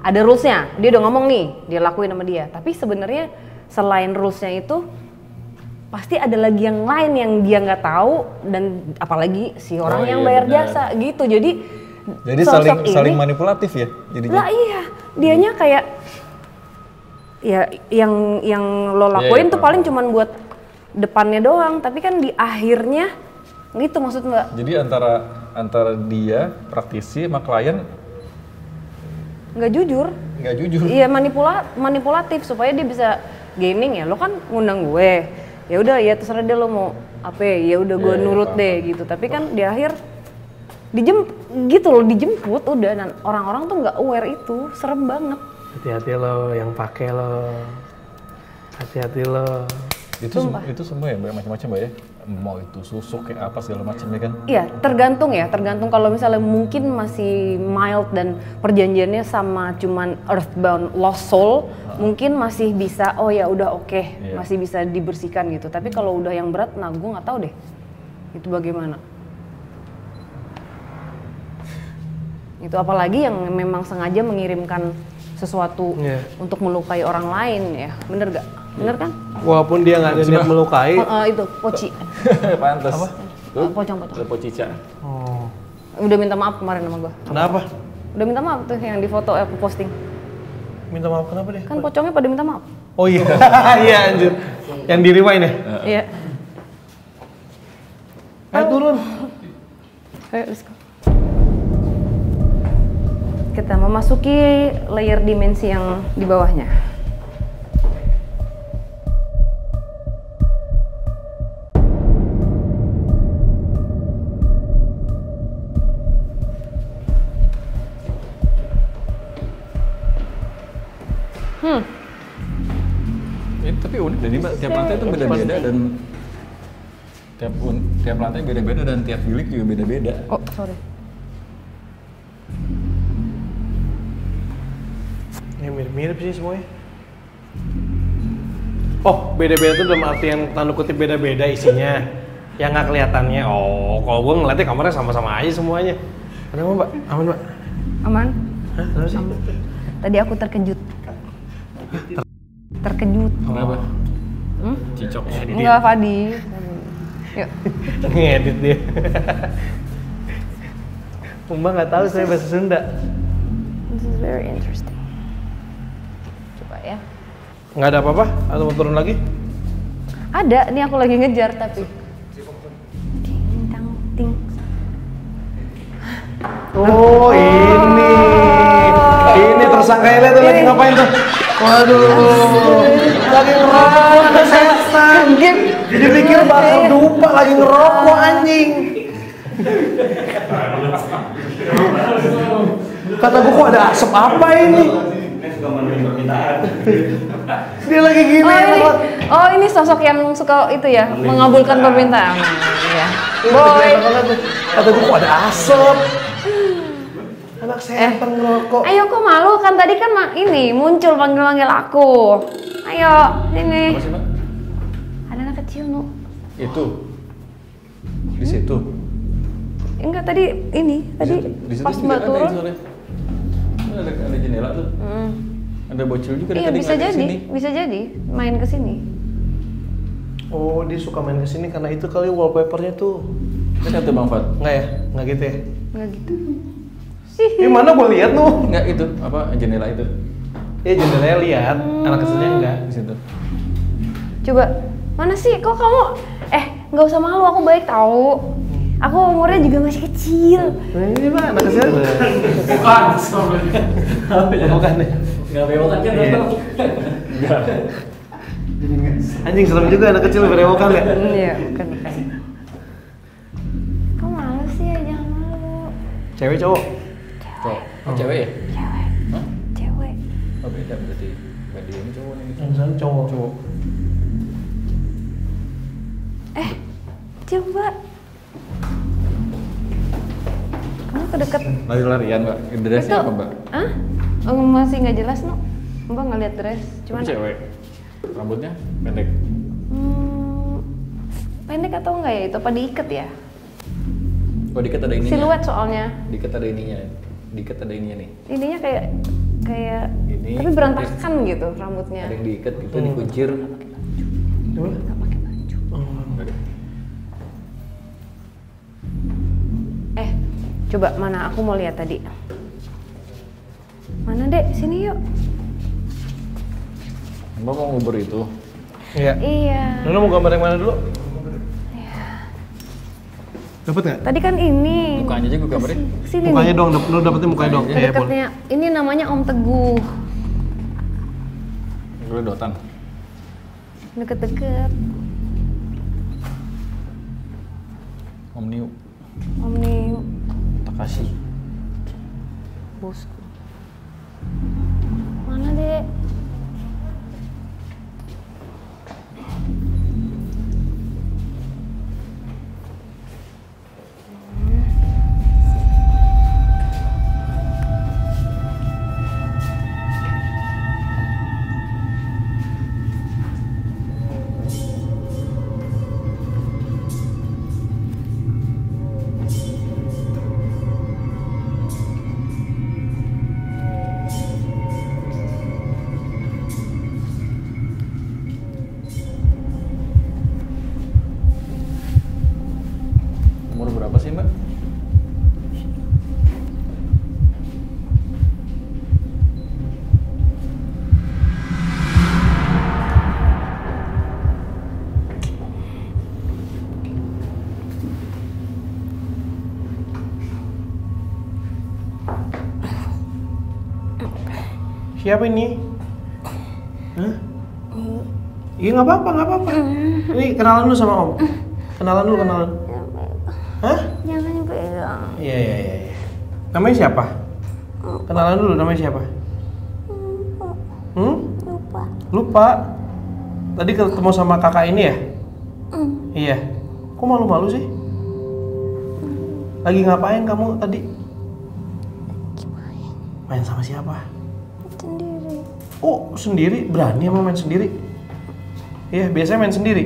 Ada rulesnya. Dia udah ngomong nih, dia lakuin sama dia. Tapi sebenarnya selain rulesnya itu pasti ada lagi yang lain yang dia nggak tahu dan apalagi si orang Oh, yang iya, bayar benar. jasa gitu. Jadi Jadi sosok saling ini- saling manipulatif ya jadinya. lah iya, dianya kayak ya yang yang lo Iya, lakuin iya, tuh paling cuman buat depannya doang, tapi kan di akhirnya gitu maksud mbak. Jadi antara antara dia praktisi sama klien nggak jujur. nggak jujur. Iya manipula manipulatif supaya dia bisa gaming ya. Lo kan ngundang gue. Ya udah ya terserah dia lo mau apa ya. Udah gue Iya, iya, nurut paham, deh gitu. Tapi kan di akhir dijem gitu loh dijemput udah dan orang-orang tuh nggak aware itu serem banget. Hati-hati lo yang pakai lo. Hati-hati lo. Itu sem- itu semua ya macam-macam Mbak ya. Mau itu susuk kayak apa segala macam ya kan. Iya, tergantung ya, tergantung kalau misalnya mungkin masih mild dan perjanjiannya sama cuman earthbound lost soul, mungkin masih bisa oh ya udah oke, Iya. masih bisa dibersihkan gitu. Tapi kalau udah yang berat, nah gue nggak tahu deh itu bagaimana. Itu apalagi yang memang sengaja mengirimkan sesuatu Iya. untuk melukai orang lain ya, bener gak? Bener kan? Walaupun dia nggak ada niat melukai. Oh, eh, itu poci, Pantas. Apa? Eh, pocong pocong. Lepo cica. Oh. Udah minta maaf kemarin sama gue. Kenapa? Udah minta maaf tuh yang di foto eh, aku posting. Minta maaf kenapa deh? Kan pocongnya pada minta maaf. Oh iya, iya anjir. Yang di rewind ya? Iya. Ayo turun. Ayo, let's go. Kita memasuki layer dimensi yang di bawahnya. Ini tapi unik jadi Mbak, tiap lantai itu beda-beda dan tiap un, tiap lantai beda-beda dan tiap bilik juga beda-beda. Oh, sorry. Ya mirip-mirip sih semuanya. Oh, beda-beda tuh dalam artian tanda kutip beda-beda isinya. Yang nggak kelihatannya. Oh, kalau gue ngeliatnya kamarnya sama-sama aja semuanya. Kenapa mbak? Aman mbak? Aman? Hah? Tadi aku terkejut. Terkejut. Kenapa? Hmm? Cicok. Enggak, Fadi. Yuk. Ngedit dia. Mbak nggak tahu saya bahasa Sunda. This is very interesting. Coba ya. Nggak ada apa-apa? Atau mau turun lagi? Ada, ini aku lagi ngejar tapi. Ting tang ting. Oh, ini. Ini tersangkanya tuh lagi ngapain tuh? Waduh. Lagi ngerokok setan. Jadi pikir bakar dupa lagi ngerokok anjing. Kata gue kok ada asap apa ini? Dia lagi gini Oh ini, oh ini sosok yang suka itu ya, mengabulkan permintaan. Iya. Boy. Kata gue kok ada asap. Anak setan ngerokok. Ayo kok malu kan tadi kan ini muncul panggil-panggil aku. Ayo sini. Apa sih? Ada anak kecil nu. Itu. Di situ. Enggak tadi ini tadi Di situ pas mbak ada turun. Ada, ada jendela tuh. Hmm. Ada bocil juga Iya tadi bisa jadi, sini. bisa jadi main ke sini. Oh, dia suka main ke sini karena itu kali wallpapernya tuh. Lihat tuh Bang Fat. Enggak ya? Enggak gitu ya? Enggak gitu. Ini mana gue lihat tuh? Enggak itu, apa jendela itu. Ya jendelanya lihat, anak kecilnya enggak. Di situ. Coba mana sih? Kok kamu? Eh nggak usah malu, aku baik tahu. Aku umurnya juga masih kecil. Nah, ini mah anak kecil. Bukan, Bukan ya? Enggak bewokan kan Iya. Enggak. Anjing serem juga anak kecil berewokan ya? Iya, bukan bukan. Kok malu sih ya? Jangan malu. Cewek cowok? Cowok. Oh, cewek ya? Cewek. Hah? Cewek. Oh beda berarti. Berarti ini cowok nih. Yang sana cowok. Cowok. Eh, coba. Kamu kedeket Lari-larian Mbak. Dressnya apa Mbak? Hah? Oh, masih nggak jelas no. Mbak nggak lihat dress. Cuma Cuman cewek. Rambutnya pendek. pendek atau enggak ya itu apa diikat ya Oh diket ada ininya. siluet soalnya Diket ada ininya. Diket ada ininya nih. ininya kayak kayak Ini. tapi berantakan gitu rambutnya Ada yang diikat itu dikuncir. Coba. nggak pakai baju Enggak deh. eh coba mana aku mau lihat tadi mana dek sini yuk Mbak mau ngubur itu. Iya. iya Nona mau gambar yang mana dulu? Dapat nggak? tadi kan ini Mukanya aja gue gambarin. sini Mukanya nih dong, dap- lu dapetnya mukanya dong. Iya, dekatnya ini namanya Om Teguh Gue dotan. deket-deket Om Niu. Om Niu Takashi. bosku Siapa ini? Hah? Iya nggak apa-apa, nggak apa-apa. Ini kenalan dulu sama Om. Kenalan dulu, kenalan. Hah? jangan pegang Iya, iya, iya. iya. Namanya siapa? Kenalan dulu, namanya siapa? Hmm? lupa Lupa. Tadi ketemu sama kakak ini ya? Iya. Kok malu-malu sih? Lagi ngapain kamu tadi? Main sama siapa? Sendiri? Berani emang main sendiri? Iya, biasanya main sendiri.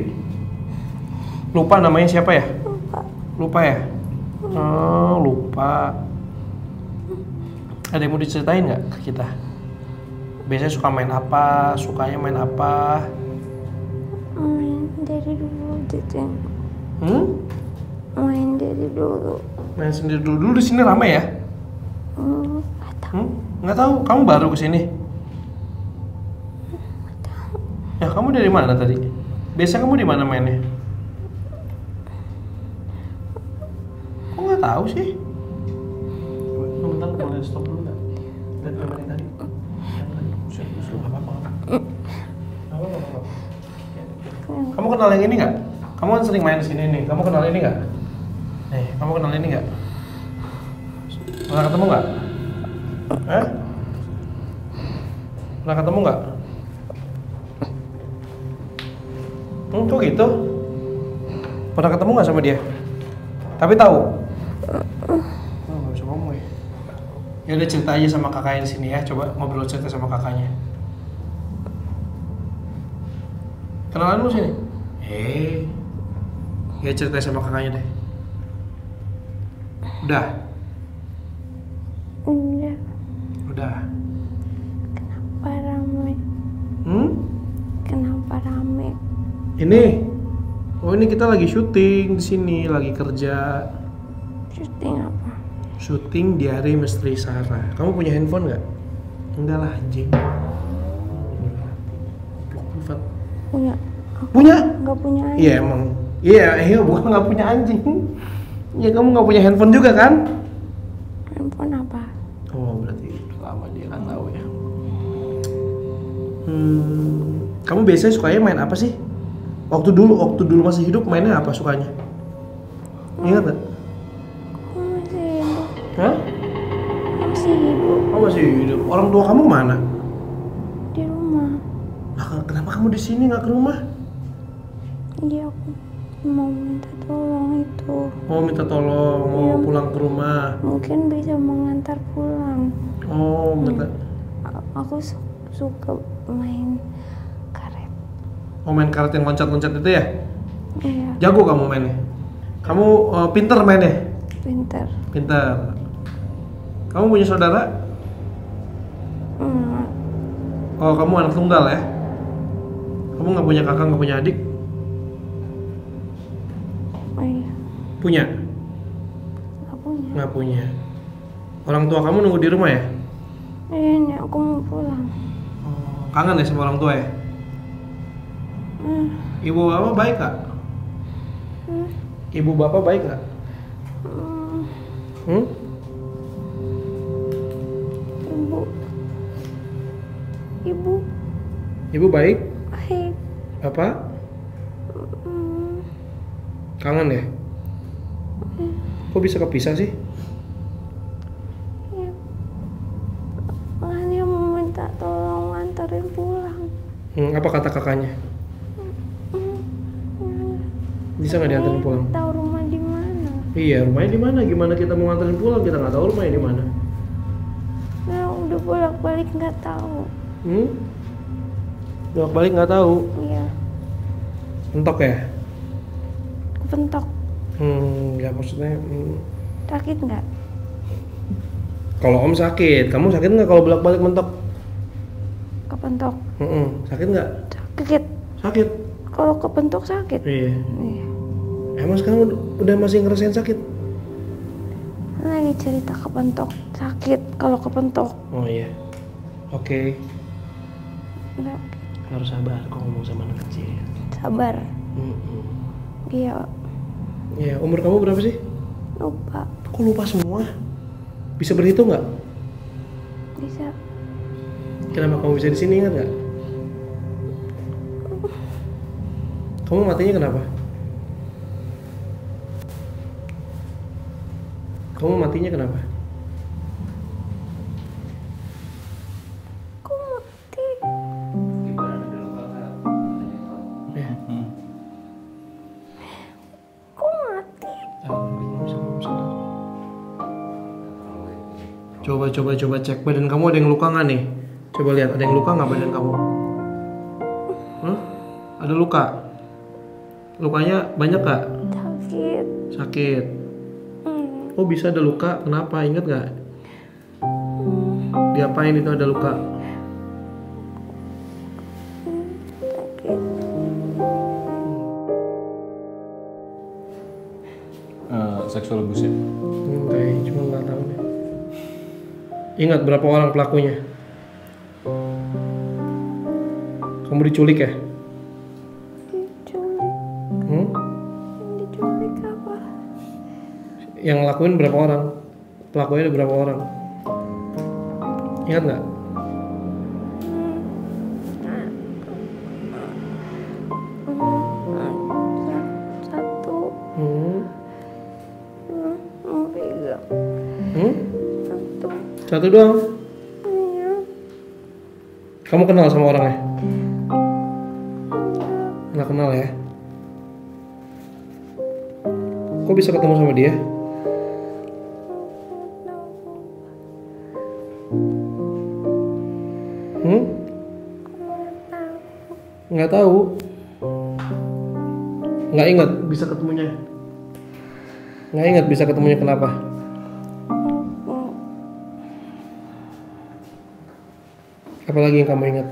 Lupa namanya siapa ya? lupa Lupa ya? Oh, lupa. Ada yang mau diceritain nggak ke kita? Biasanya suka main apa? Sukanya main apa? main dari dulu gitu Hmm? main dari dulu Main sendiri dulu. Dulu di sini rame ya? hmm, nggak tahu Hmm? Nggak tahu. Kamu baru ke sini? Ya, kamu dari mana tadi? Biasa kamu di mana mainnya? Kok nggak tahu sih? Bentar, boleh stop dulu nggak? Gambar yang tadi. Kamu kenal yang ini nggak? Kamu kan sering main di sini nih. Kamu kenal ini nggak? Nih, kamu kenal ini nggak? Pernah ketemu nggak? Eh? Pernah ketemu nggak? Hmm, kok gitu? Pernah ketemu nggak sama dia? Tapi tahu? Oh, nggak bisa ngomong ya. Ya udah cerita aja sama kakaknya di sini ya. Coba ngobrol cerita sama kakaknya. Kenalan lu sini. Eh. Ya cerita sama kakaknya deh. Udah. udah Udah. Ini. Oh, ini kita lagi syuting di sini, lagi kerja. syuting apa Syuting diari Misteri Sarah. Kamu punya handphone nggak? Enggak lah, anjing. Punya Punya? nggak punya Iya emang. Iya, iya bukan nggak punya anjing. Ya kamu nggak punya handphone juga kan? handphone apa Oh berarti lama dia nggak tahu ya. Hmm, kamu biasanya sukanya main apa sih? Waktu dulu, waktu dulu masih hidup mainnya apa sukanya? Ingat aku masih hidup Hah? masih hidup Oh masih hidup. Orang tua kamu mana? di rumah Nah, kenapa kamu di sini nggak ke rumah? iya aku mau minta tolong itu Mau minta tolong, mau Iya. pulang ke rumah. mungkin bisa mengantar pulang Oh, minta. A- aku su- suka main Mau main karet yang loncat-loncat itu ya? Iya, Jago kamu mainnya. Kamu eh, pinter mainnya. pinter. Pinter. Kamu punya saudara? Hmm, Oh, kamu anak tunggal ya? Kamu nggak punya kakak, nggak punya adik? iya, Punya? nggak punya. Nggak punya. Orang tua kamu nunggu di rumah ya? Iya, aku mau pulang. Oh, kangen ya sama orang tua ya? Hmm, Ibu bapak baik nggak? hmm, Ibu bapak baik nggak? hmm, Hmm? ibu, ibu, Ibu baik? baik. Apa? Hmm, Kangen ya? Kok bisa kepisah sih? iya. Makanya mau minta tolong antarin pulang. Hmm, apa kata kakaknya? Bisa nggak diantarin pulang? Tahu rumah di mana? Iya, rumahnya di mana? Gimana kita mau nganterin pulang? Kita nggak tahu rumahnya di mana. Nah, udah bolak-balik nggak tahu. Hmm? Bolak balik nggak tahu. Iya, Mentok ya? kepentok. Hmm, nggak maksudnya. hmm. Sakit nggak? Kalau om sakit, kamu sakit nggak kalau bolak balik mentok? Kepentok. Hmm, sakit nggak? Sakit. Sakit. Kalau kepentok sakit. Iya. Iya. Emang sekarang ud- udah masih ngerasain sakit? Lagi cerita kepentok. Sakit kalau kepentok. Oh iya. Oke. Nggak Harus sabar kalau ngomong sama anak kecil. sabar. Hmm, Iya, Ya, umur kamu berapa sih? lupa. Kok lupa semua? Bisa berhitung nggak? Bisa. Kenapa kamu bisa di sini ingat nggak? Kamu matinya kenapa? Kamu matinya kenapa? Kok mati? Ya. Kok mati? Coba coba coba cek badan kamu ada yang luka nggak nih? Coba lihat ada yang luka nggak badan kamu? Hah? Ada luka? Lukanya banyak nggak? Sakit. Sakit. Hmm. Oh bisa ada luka? Kenapa? Ingat nggak? Diapain itu ada luka? Eh, sexual abuse ya? Hmm, kayaknya cuma nggak tahu deh. Ingat berapa orang pelakunya? Kamu diculik ya? Yang ngelakuin berapa orang? Pelakunya ada berapa orang? Ingat nggak? Hmm. Satu. Satu doang. Iya. Kamu kenal sama orangnya? Nggak kenal ya? Kok bisa ketemu sama dia? Nggak tahu. Nggak ingat bisa ketemunya. Nggak ingat bisa ketemunya kenapa? Apalagi yang kamu ingat?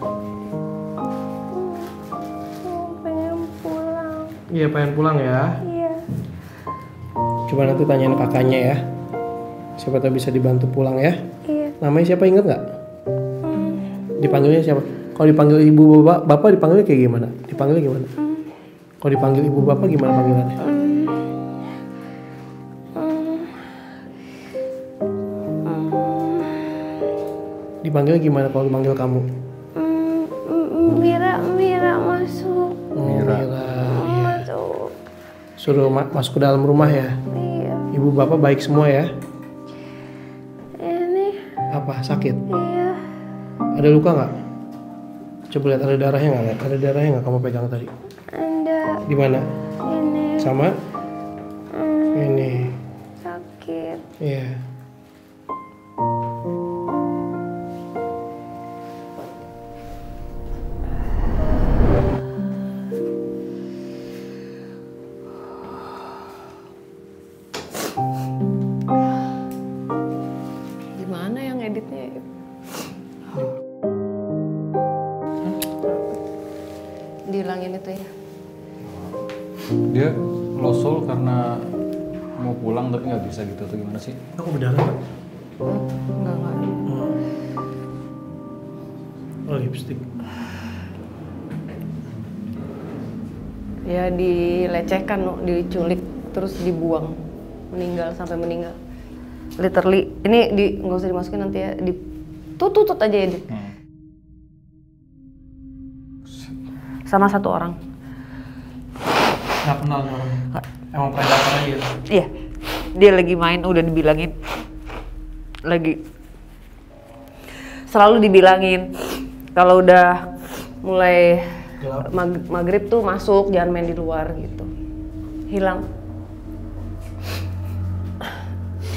Pengen pulang. Iya pengen pulang ya. Iya. Coba nanti tanyain kakaknya ya. Siapa tahu bisa dibantu pulang ya. Iya. Namanya siapa inget nggak? Dipanggilnya siapa? Kalau dipanggil ibu bapak, bapak dipanggilnya kayak gimana? Dipanggilnya gimana? Kalau dipanggil ibu bapak gimana panggilannya? Dipanggil gimana kalau dipanggil kamu? Mira, Mira masuk. Mira. Masuk. Suruh ma- masuk ke dalam rumah ya. Iya. Ibu bapak baik semua ya. Ini. Apa? Sakit? Iya. Ada luka nggak? Coba lihat ada darahnya nggak? Ada darahnya nggak kamu pegang tadi? Ada. Di mana? Ini. Sama? Dibuang. Meninggal sampai meninggal. Literally, ini di nggak usah dimasukin nanti ya, di tutut aja ya. Hmm. Sama satu orang. Nggak kenal orang. Emang predator aja. ya? Iya, dia lagi main udah dibilangin lagi selalu dibilangin kalau udah mulai mag- maghrib tuh masuk jangan main di luar gitu hilang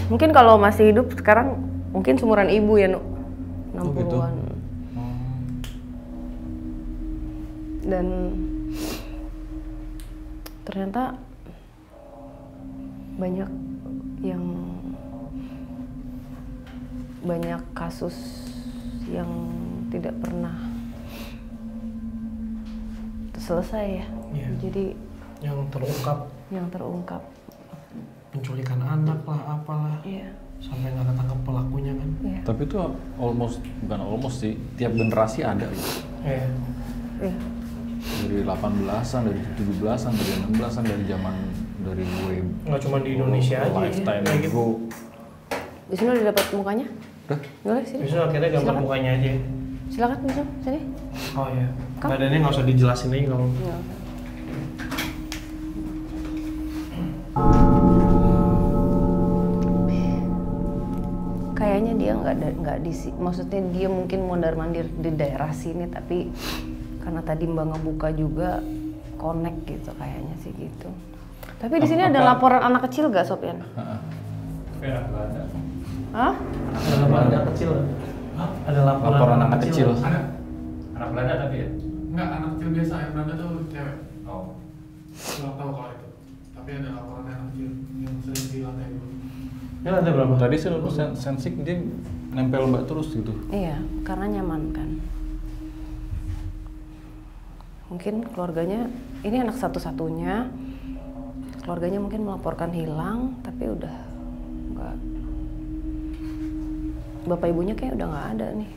mungkin kalau masih hidup sekarang mungkin seumuran ibu ya Nuk. Oh, gitu. 60-an dan ternyata banyak yang banyak kasus yang tidak pernah selesai ya. Iya. Jadi Yang terungkap yang terungkap. Penculikan anak lah, apalah. Iya. Sampai nggak ketangkep pelakunya kan. Iya. Tapi itu almost bukan almost sih, tiap generasi ada gitu. Iya. Iya. Dari 18-an, dari 17-an, dari 16-an, dari zaman dari gue Nggak cuma di Indonesia aja. ya, lifetime gitu. gue Di sini udah dapat mukanya? Udah. Boleh sini. Akhirnya gambar Silakan. mukanya aja. Silakan Wisnu, sini. Oh iya. Kak. Badannya nggak usah dijelasin lagi kalau. Ya. Kayaknya dia nggak nggak di maksudnya dia mungkin mondar mandir di daerah sini tapi karena tadi mbak ngebuka juga connect gitu kayaknya sih gitu. Tapi di sini ada laporan anak kecil gak Sopian? Hah? Ada laporan anak kecil. Ada laporan, laporan anak kecil. Ada? Anak Belanda tapi ya? Enggak, anak kecil biasa. Yang Belanda tuh cewek. Oh. Belum tahu kalau itu. Tapi ada laporan anak kecil yang sering di lantai dua. Ini lantai berapa? Tadi sih lu sen- sensik dia nempel mbak terus gitu. Iya, karena nyaman kan. Mungkin keluarganya, ini anak satu-satunya, keluarganya mungkin melaporkan hilang, tapi udah nggak. Bapak ibunya kayak udah nggak ada nih.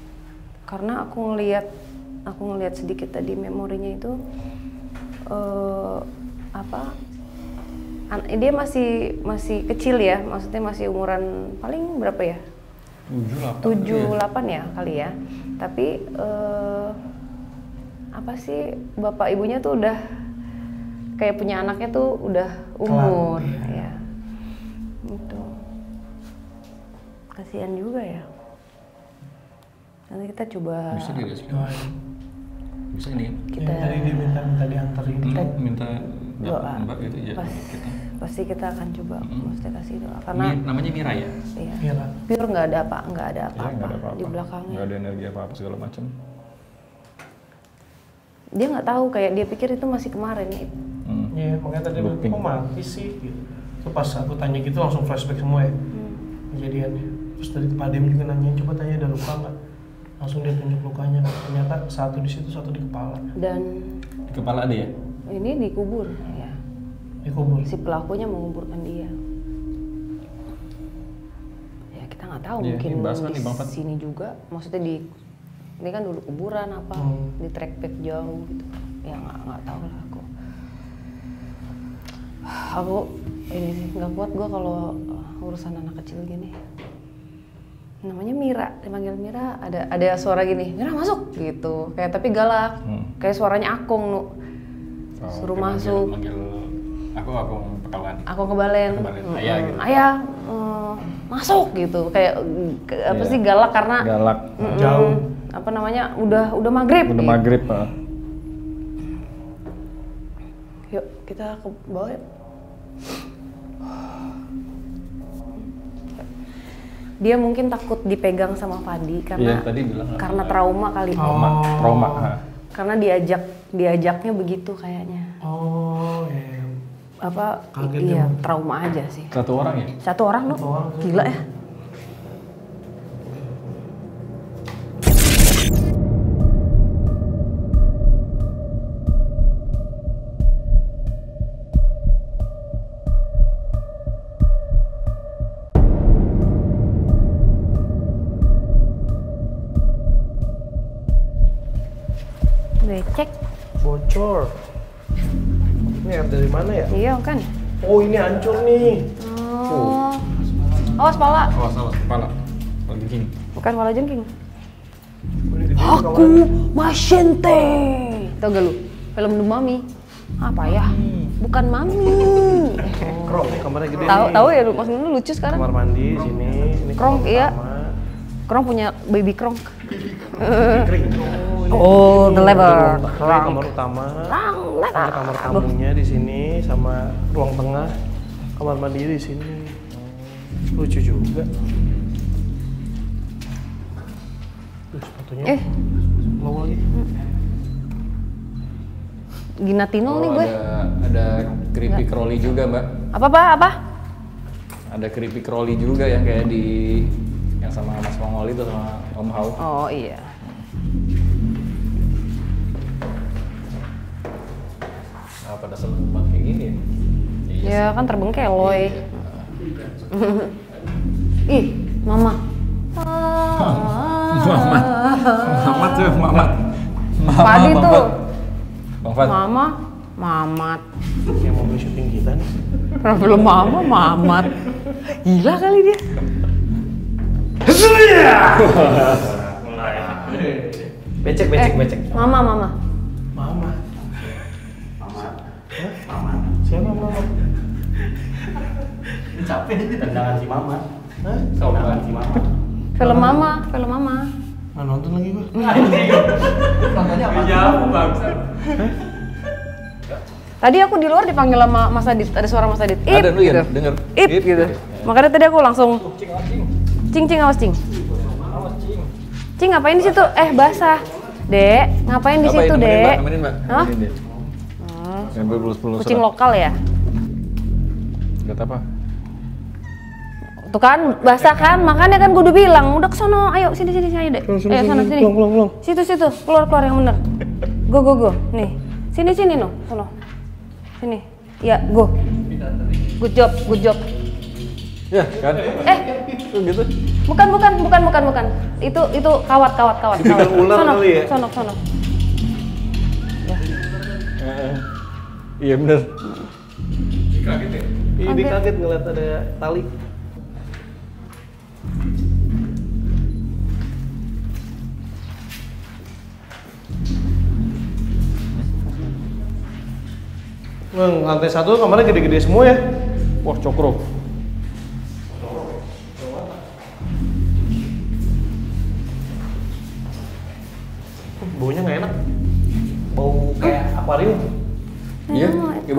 Karena aku ngelihat, aku ngelihat sedikit tadi memorinya itu eh apa? An- dia masih masih kecil ya, maksudnya masih umuran paling berapa ya? 7 8. tujuh delapan ya kali ya tapi eh, apa sih bapak ibunya tuh udah kayak punya anaknya tuh udah umur Kelar, ya itu kasihan juga ya nanti kita coba Bisa. Doain. Bisa ini. kita Yang tadi dia minta minta dianterin. Lu minta doa mbak gitu ya Pas- kita. Pasti kita akan coba Mm-mm. mesti kasih doa karena Mi- namanya Mira ya? iya Iya lah. pure nggak ada apa nggak ada Ya, apa-apa nggak ada apa-apa. di belakangnya Nggak ada energi apa-apa segala macam. dia nggak tahu kayak dia pikir itu masih kemarin itu Hmm. Iya, makanya tadi bilang, Looping. kok mati sih? Gitu. Terus pas aku tanya gitu langsung flashback semua ya Hmm. kejadiannya. Terus tadi Pak Dem juga nanyain, coba tanya ada luka nggak? Langsung dia tunjuk lukanya. Ternyata satu di situ, satu di kepala. dan Di kepala ada ya? ini dikubur ya Dikubur. si pelakunya menguburkan dia. Ya kita nggak tahu Iya, mungkin kan di nih, sini juga. Maksudnya di ini kan dulu kuburan apa Hmm. di track back jauh gitu. Ya nggak nggak tahu lah aku. Aku ini sih nggak kuat gue kalau urusan anak kecil gini. Namanya Mira dipanggil Mira ada ada suara gini Mira masuk! gitu. Kayak tapi galak. Hmm. kayak suaranya Akung nu. Oh, Suruh dia manggil- masuk. Manggil aku aku pekalongan. aku kebalen, Kebalen, Mm-mm. ayah gitu. ayah mm, masuk gitu kayak mm, ke- apa Iya. sih galak karena Galak. mm-mm, Jauh. apa namanya udah udah maghrib Udah gitu. maghrib Pak. yuk kita ke bawah yuk. dia mungkin takut dipegang sama Fadi karena tadi bilang. karena trauma kali trauma, Oh. trauma. ha. karena diajak diajaknya begitu kayaknya Oh, iya apa Kaget iya, trauma aja sih. Satu orang ya? Satu orang loh. Gila ya. Cek. Bocor. Ini air dari mana ya? Iya kan? Oh ini ancur nih. Oh. Awas pala. Awas, awas, kepala. Lagi gini. Bukan pala jengking. Oh, Aku Masyente. Tau gak lu? Film The Mummy. Apa ya? Bukan Mami. Krong, kamarnya gede Tahu nih. tahu ya lu maksudnya lu lucu sekarang. Kamar mandi sini. Ini Krong, iya. Krong punya baby Krong. Kering. Oh, the lever. Ini kamar utama. Ada kamar tamunya di sini sama ruang tengah. Kamar mandi di sini. Lucu juga. Tuh, sepatunya. Eh, Mau lagi. Ginatinol nih Oh, gue. ada ada creepy crawly juga, Mbak. Apa apa apa? Ada creepy crawly juga yang kayak di yang sama Mas Mongol itu sama Om Hao. Oh iya. Pada seneng banget kayak gini ya. Iya Ya kan terbengkeloy. Ih, mama. Mamat. Mamat tuh, Mamat. Padi tuh. Bang Fat. Mama, mamat. Kayak mobil syuting kita nih. Kenapa belum mama, mamat. Gila kali dia. Becek, Eh, becek, becek. mama, mama. Mama. Mama. Siapa mama? Capek ini tendangan si mama. Hah? Tendangan si mama. Film mama, film mama. Nggak nonton lagi gua. Nontonnya apa? Jauh bangsa. Tadi aku di luar dipanggil sama Mas Adit, ada suara Mas Adit. Ip, Ada lu ya, gitu. denger. Ip, Ip, gitu. gitu. Makanya tadi aku langsung cing cing awas cing. Cing ngapain di situ? Eh basah. Dek, ngapain di Ngapain? situ, Nemenin, Dek? Mbak, nemenin, Mbak. Hah? Yang berpelus-pelus. Kucing lokal ya? Lihat apa? Tuh kan, basah kan? Makanya kan gue udah bilang, udah kesono, ayo sini sini sini ayo dek. Ayo sana sini. Pulang, pulang, pulang. Situ situ, keluar keluar yang bener. Go go go, nih. Sini sini no, sono. Sini. Ya, go. Good job, good job. Ya, kan? Eh, gitu. bukan bukan bukan bukan bukan. Itu itu kawat kawat kawat. kawat. ular sono, kali ya? sono sono. Iya bener. Iya, dia kaget ngeliat ada tali. Bang, lantai satu kamarnya gede-gede semua ya. Wah, cokro.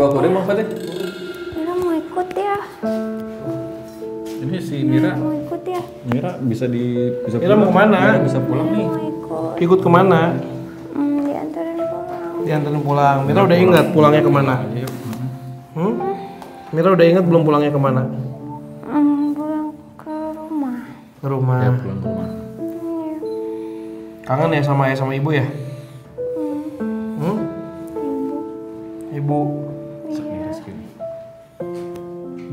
Kurir Bang Fat ya. Mira mau ikut ya, Ini si Mira, mau ikut ya, Mira bisa di bisa Mira mau ke mana? Mira bisa pulang nih. mau ikut. Ikut ke mana? Hmm, diantarin pulang. Diantarin pulang. Mira udah ingat pulangnya ke mana? Ayo. Hmm? Mira udah ingat belum pulangnya ke mana? Hmm, pulang ke rumah. Ke rumah. Ya pulang ke rumah. Kangen ya sama ayah sama ibu ya?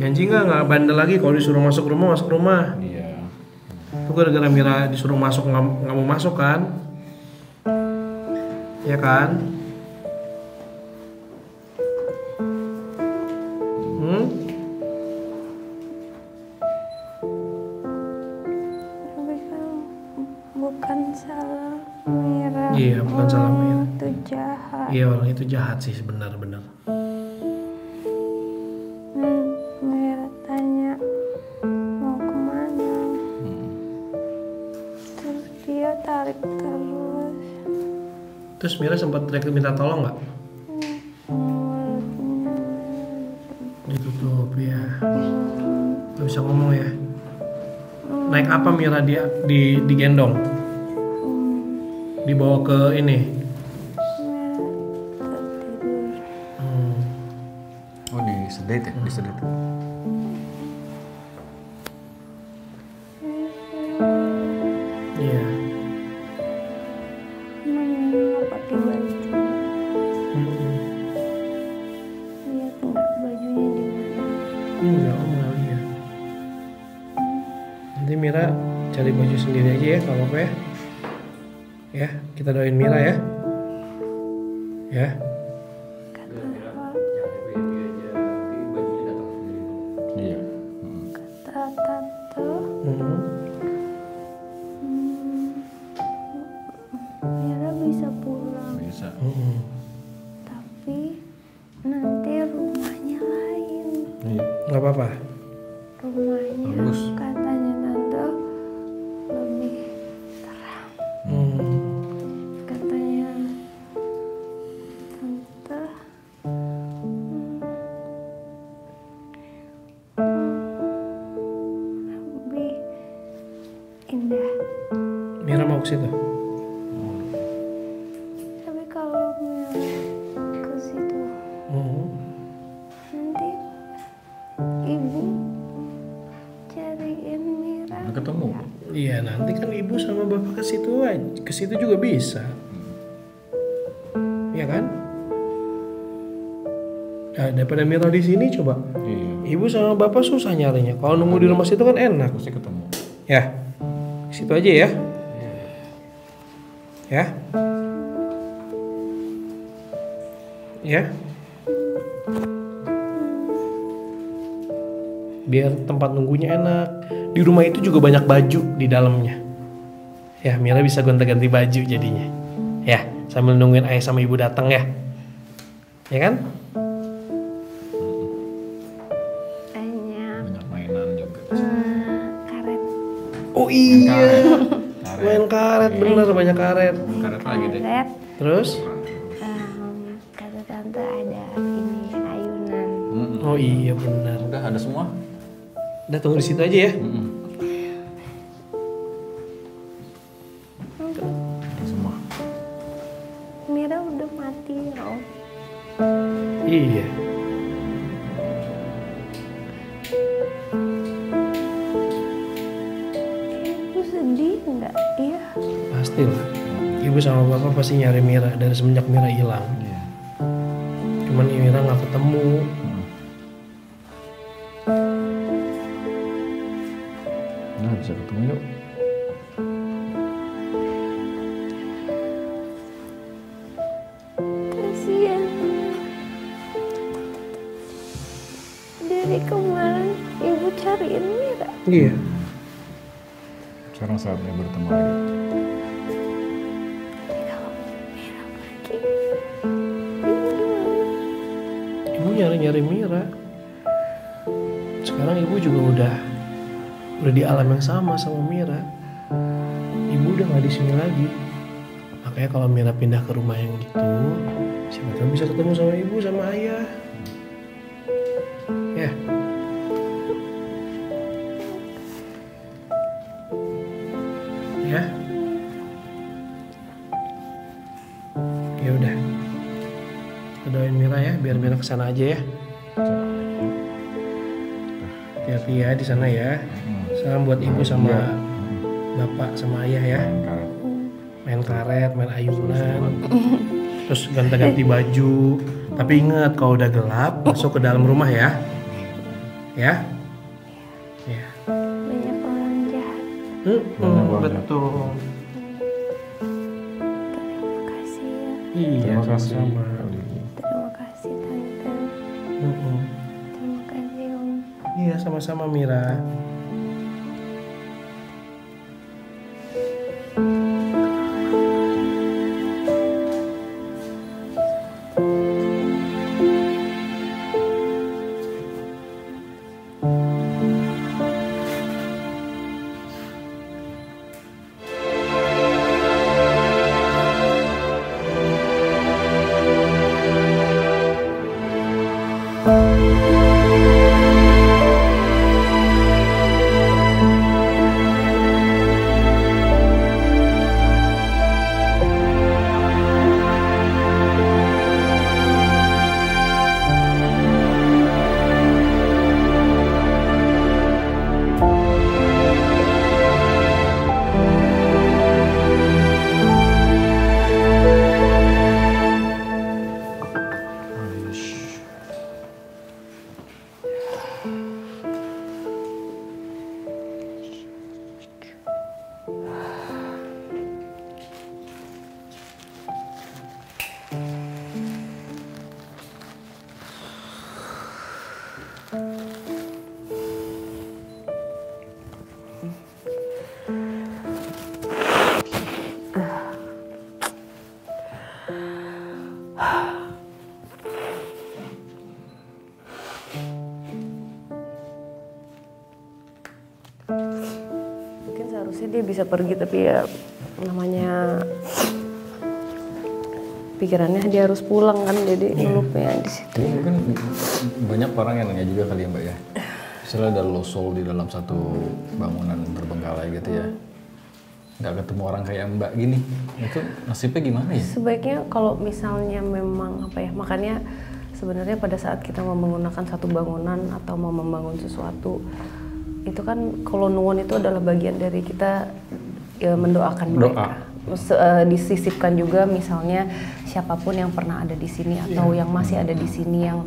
Janji nggak nggak bandel lagi kalau disuruh masuk rumah masuk rumah. Iya. Itu gara-gara Mira disuruh masuk nggak mau masuk kan? Ya kan? Hmm? Tapi kan bukan salah Mira. Iya, bukan salah Mira. Orang Itu jahat. Iya orang itu jahat sih benar-benar. Sempat teriak minta tolong nggak? Ditutup ya. Gak bisa ngomong ya. Naik apa Mira dia di digendong? Dibawa ke ini. Hmm. Oh di sedate ya, di sedate. Enggak, om lihat. Nanti Mira cari baju sendiri aja ya, kalau apa ya. Ya, kita doain Mira ya. Ya. Mira di sini coba. Iya. Ibu sama bapak susah nyarinya. Kalau nunggu di rumah situ kan enak. Pasti ketemu. Ya, situ aja ya. Ya. Ya. Biar tempat nunggunya enak. Di rumah itu juga banyak baju di dalamnya. Ya, Mira bisa gonta-ganti baju jadinya. Ya, sambil nungguin ayah sama ibu datang ya. Ya kan? Karet. Karet lagi deh. karet Terus? em, kata tante ada ini ayunan Mm-mm. Oh iya benar. Udah ada semua. Udah tunggu di situ aja ya. Mm-mm. Ada Mira dari semenjak Mira hilang. Iya. Cuman Mira nggak ketemu. Nah, bisa ketemu yuk. kasihan dari kemarin ibu cariin Mira Iya. Sekarang saatnya bertemu lagi. Udah udah di alam yang sama sama Mira. Ibu udah nggak di sini lagi. Makanya kalau Mira pindah ke rumah yang gitu, siapa tahu bisa ketemu sama ibu sama ayah. Ya. Ya. Ya udah. Kita doain Mira ya, biar Mira ke sana aja ya. Hati-hati ya di sana ya. Salam buat ibu sama bapak sama ayah ya. Main karet, main ayunan. Terus ganti-ganti baju. Tapi ingat kalau udah gelap masuk ke dalam rumah ya. Ya. Ya. banyak orang jahat Hmm, betul. terima kasih ya Iya, Terima kasih. sama-sama. Sama-sama Mira. Bisa pergi tapi ya namanya pikirannya dia harus pulang kan jadi ngelupnya di situ. Ini mungkin banyak orang yang nanya juga kali ya mbak ya. Misalnya ada low soul di dalam satu bangunan terbengkalai gitu ya. Nggak ketemu orang kayak mbak gini. Itu nasibnya gimana ya? Sebaiknya kalau misalnya memang apa ya makanya sebenarnya pada saat kita mau menggunakan satu bangunan atau mau membangun sesuatu itu kan kalau nuwun itu adalah bagian dari kita ya, mendoakan mereka. Se- eh, disisipkan juga misalnya siapa pun yang pernah ada di sini atau yang masih ada di sini yang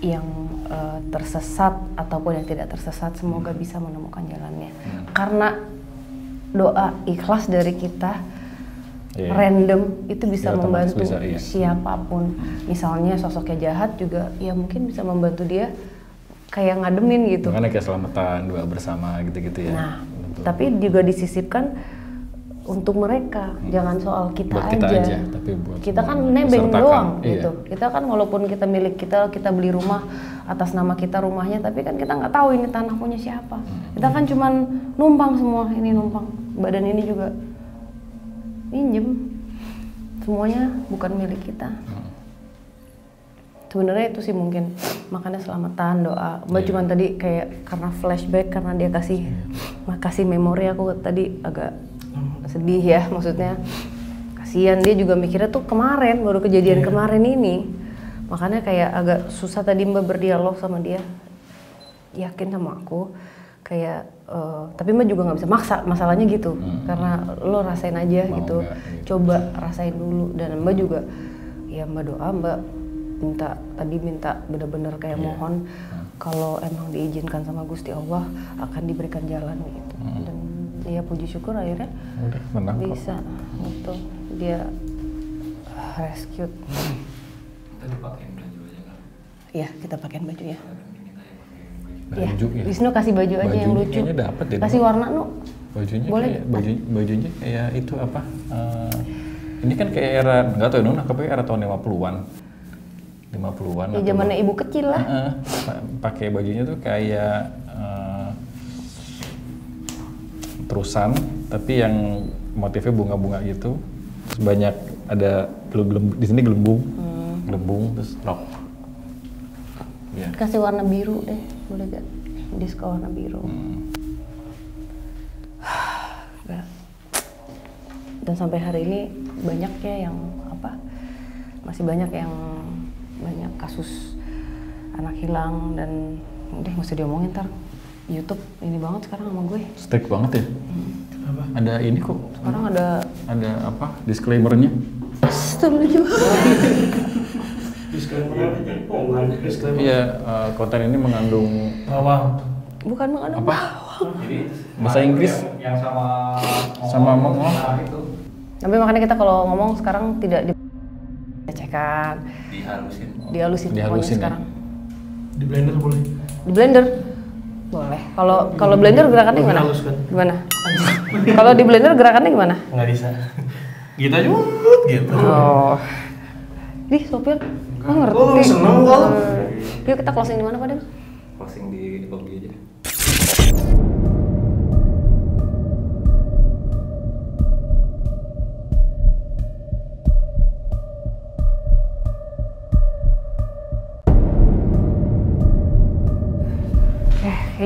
yang eh, tersesat ataupun yang tidak tersesat semoga bisa menemukan jalannya. Karena doa ikhlas dari kita Iya. random itu bisa Ya, membantu bisa, iya. siapa pun. Misalnya sosoknya jahat juga ya mungkin bisa membantu dia kayak ngademin gitu. Makanya kayak selamatan, doa bersama gitu-gitu ya. Nah, tapi juga disisipkan untuk mereka, jangan soal kita, Buat kita aja. aja, tapi buat kita kan nebeng doang iya. gitu. Kita kan walaupun kita milik kita, kita beli rumah atas nama kita rumahnya, tapi kan kita nggak tahu ini tanah punya siapa. Hmm. Kita kan cuman numpang semua, ini numpang. Badan ini juga minjem. Semuanya bukan milik kita. Hmm. Sebenarnya itu sih mungkin makanya selamatan doa. Mbak Iya. cuman tadi kayak karena flashback karena dia kasih kasih memori aku tadi agak sedih ya maksudnya. Kasihan dia juga mikirnya tuh kemarin baru kejadian kemarin ini. Makanya kayak agak susah tadi Mbak berdialog sama dia. Yakin sama aku kayak eh, tapi Mbak juga nggak bisa maksa masalahnya gitu karena lo rasain aja Mau gitu. nggak, gitu. Coba rasain dulu dan Mbak juga ya Mbak doa Mbak minta tadi minta bener-bener kayak mohon kalau emang diizinkan sama Gusti Allah akan diberikan jalan gitu. Dan ya puji syukur akhirnya Udah, menang kok. bisa gitu. Dia rescue Tadi pakein baju aja kan. ya kita pakein baju ya. Ya Baju. Ya. Wisnu kasih baju aja yang Bajunya lucu. kayaknya dapet deh, kasih warna nu. Bajunya Boleh? kayak baju bajunya kayak itu apa? eh, ini kan kayak era nggak tahu ya Nuna, tapi era tahun 50-an. 50-an ya zamannya ibu kecil lah. Pakai bajunya tuh kayak eh, terusan tapi yang motifnya bunga-bunga gitu. Terus banyak ada gelem di sini gelembung. Hmm. gelembung terus rok. Ya kasih warna biru deh boleh gak? Disco warna biru. Hmm. Dan sampai hari ini banyaknya yang apa masih banyak yang banyak kasus anak hilang dan udah nggak usah diomongin ntar YouTube ini banget sekarang sama gue. Strict banget ya? Ada ini kok. Sekarang ada ada apa? Disclaimernya? Setuju iya eh, konten ini mengandung Bawang. bukan mengandung apa? bahasa Inggris? Yang sama sama Mongol itu. Tapi makanya kita kalau ngomong sekarang tidak dilecehkan dihalusin. dihalusin, pokoknya Dihalusin ya? sekarang Di blender boleh. di blender boleh kalau kalau blender gerakannya gimana halus kan? gimana kalau di blender gerakannya gimana Nggak bisa. Gitu aja gitu. oh di sopir oh, ngerti lu seneng? Eh, yuk kita closing di mana pak Den?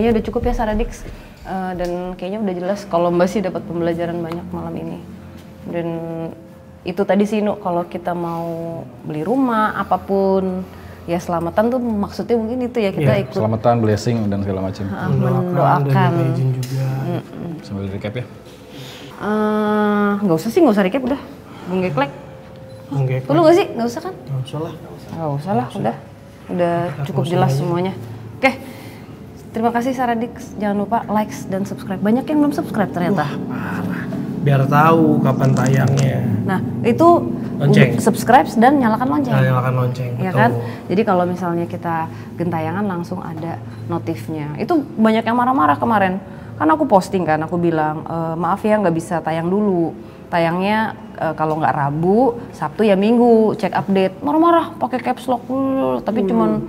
Kayaknya udah cukup ya Saradix Eh, dan kayaknya udah jelas kalau Mbak sih dapat pembelajaran banyak malam ini. Dan itu tadi sih Nuk, kalau kita mau beli rumah apa pun ya selamatan tuh maksudnya mungkin itu ya kita ikut selamatan blessing dan segala macam ah, mendoakan. dan juga. sambil recap ya Eh, nggak usah sih, nggak usah recap udah. Bung Geklek. Enggak. Perlu nggak sih? Nggak usah kan? Nggak usah lah. Nggak usah lah, udah. Udah cukup jelas semuanya. Oke. Terima kasih Saradix. Jangan lupa likes dan subscribe. Banyak yang belum subscribe ternyata. Biar tahu kapan tayangnya. Nah, itu Lonceng. subscribe dan nyalakan lonceng. Nah, nyalakan lonceng. Ya betul. kan? Jadi kalau misalnya kita gentayangan langsung ada notifnya. Itu banyak yang marah-marah kemarin. Kan aku posting kan, aku bilang "E, maaf ya nggak bisa tayang dulu. Tayangnya e, kalau nggak Rabu, Sabtu ya Minggu. Cek update. Marah-marah pakai caps lock. Tapi cuman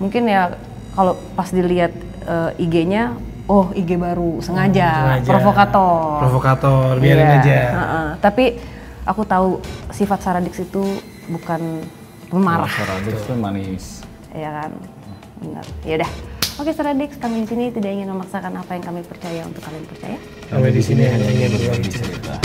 mungkin ya kalau pas dilihat e, IG-nya oh IG baru sengaja, sengaja. provokator. Provokator, biarin Iya, aja. heeh. Tapi aku tahu sifat Saradix itu bukan pemarah, Saradix tuh manis. ya kan? Benar. Ya udah. Oke Saradix, kami di sini tidak ingin memaksakan apa yang kami percaya untuk kalian percaya. Sampai di sini hanya ingin berbagi cerita.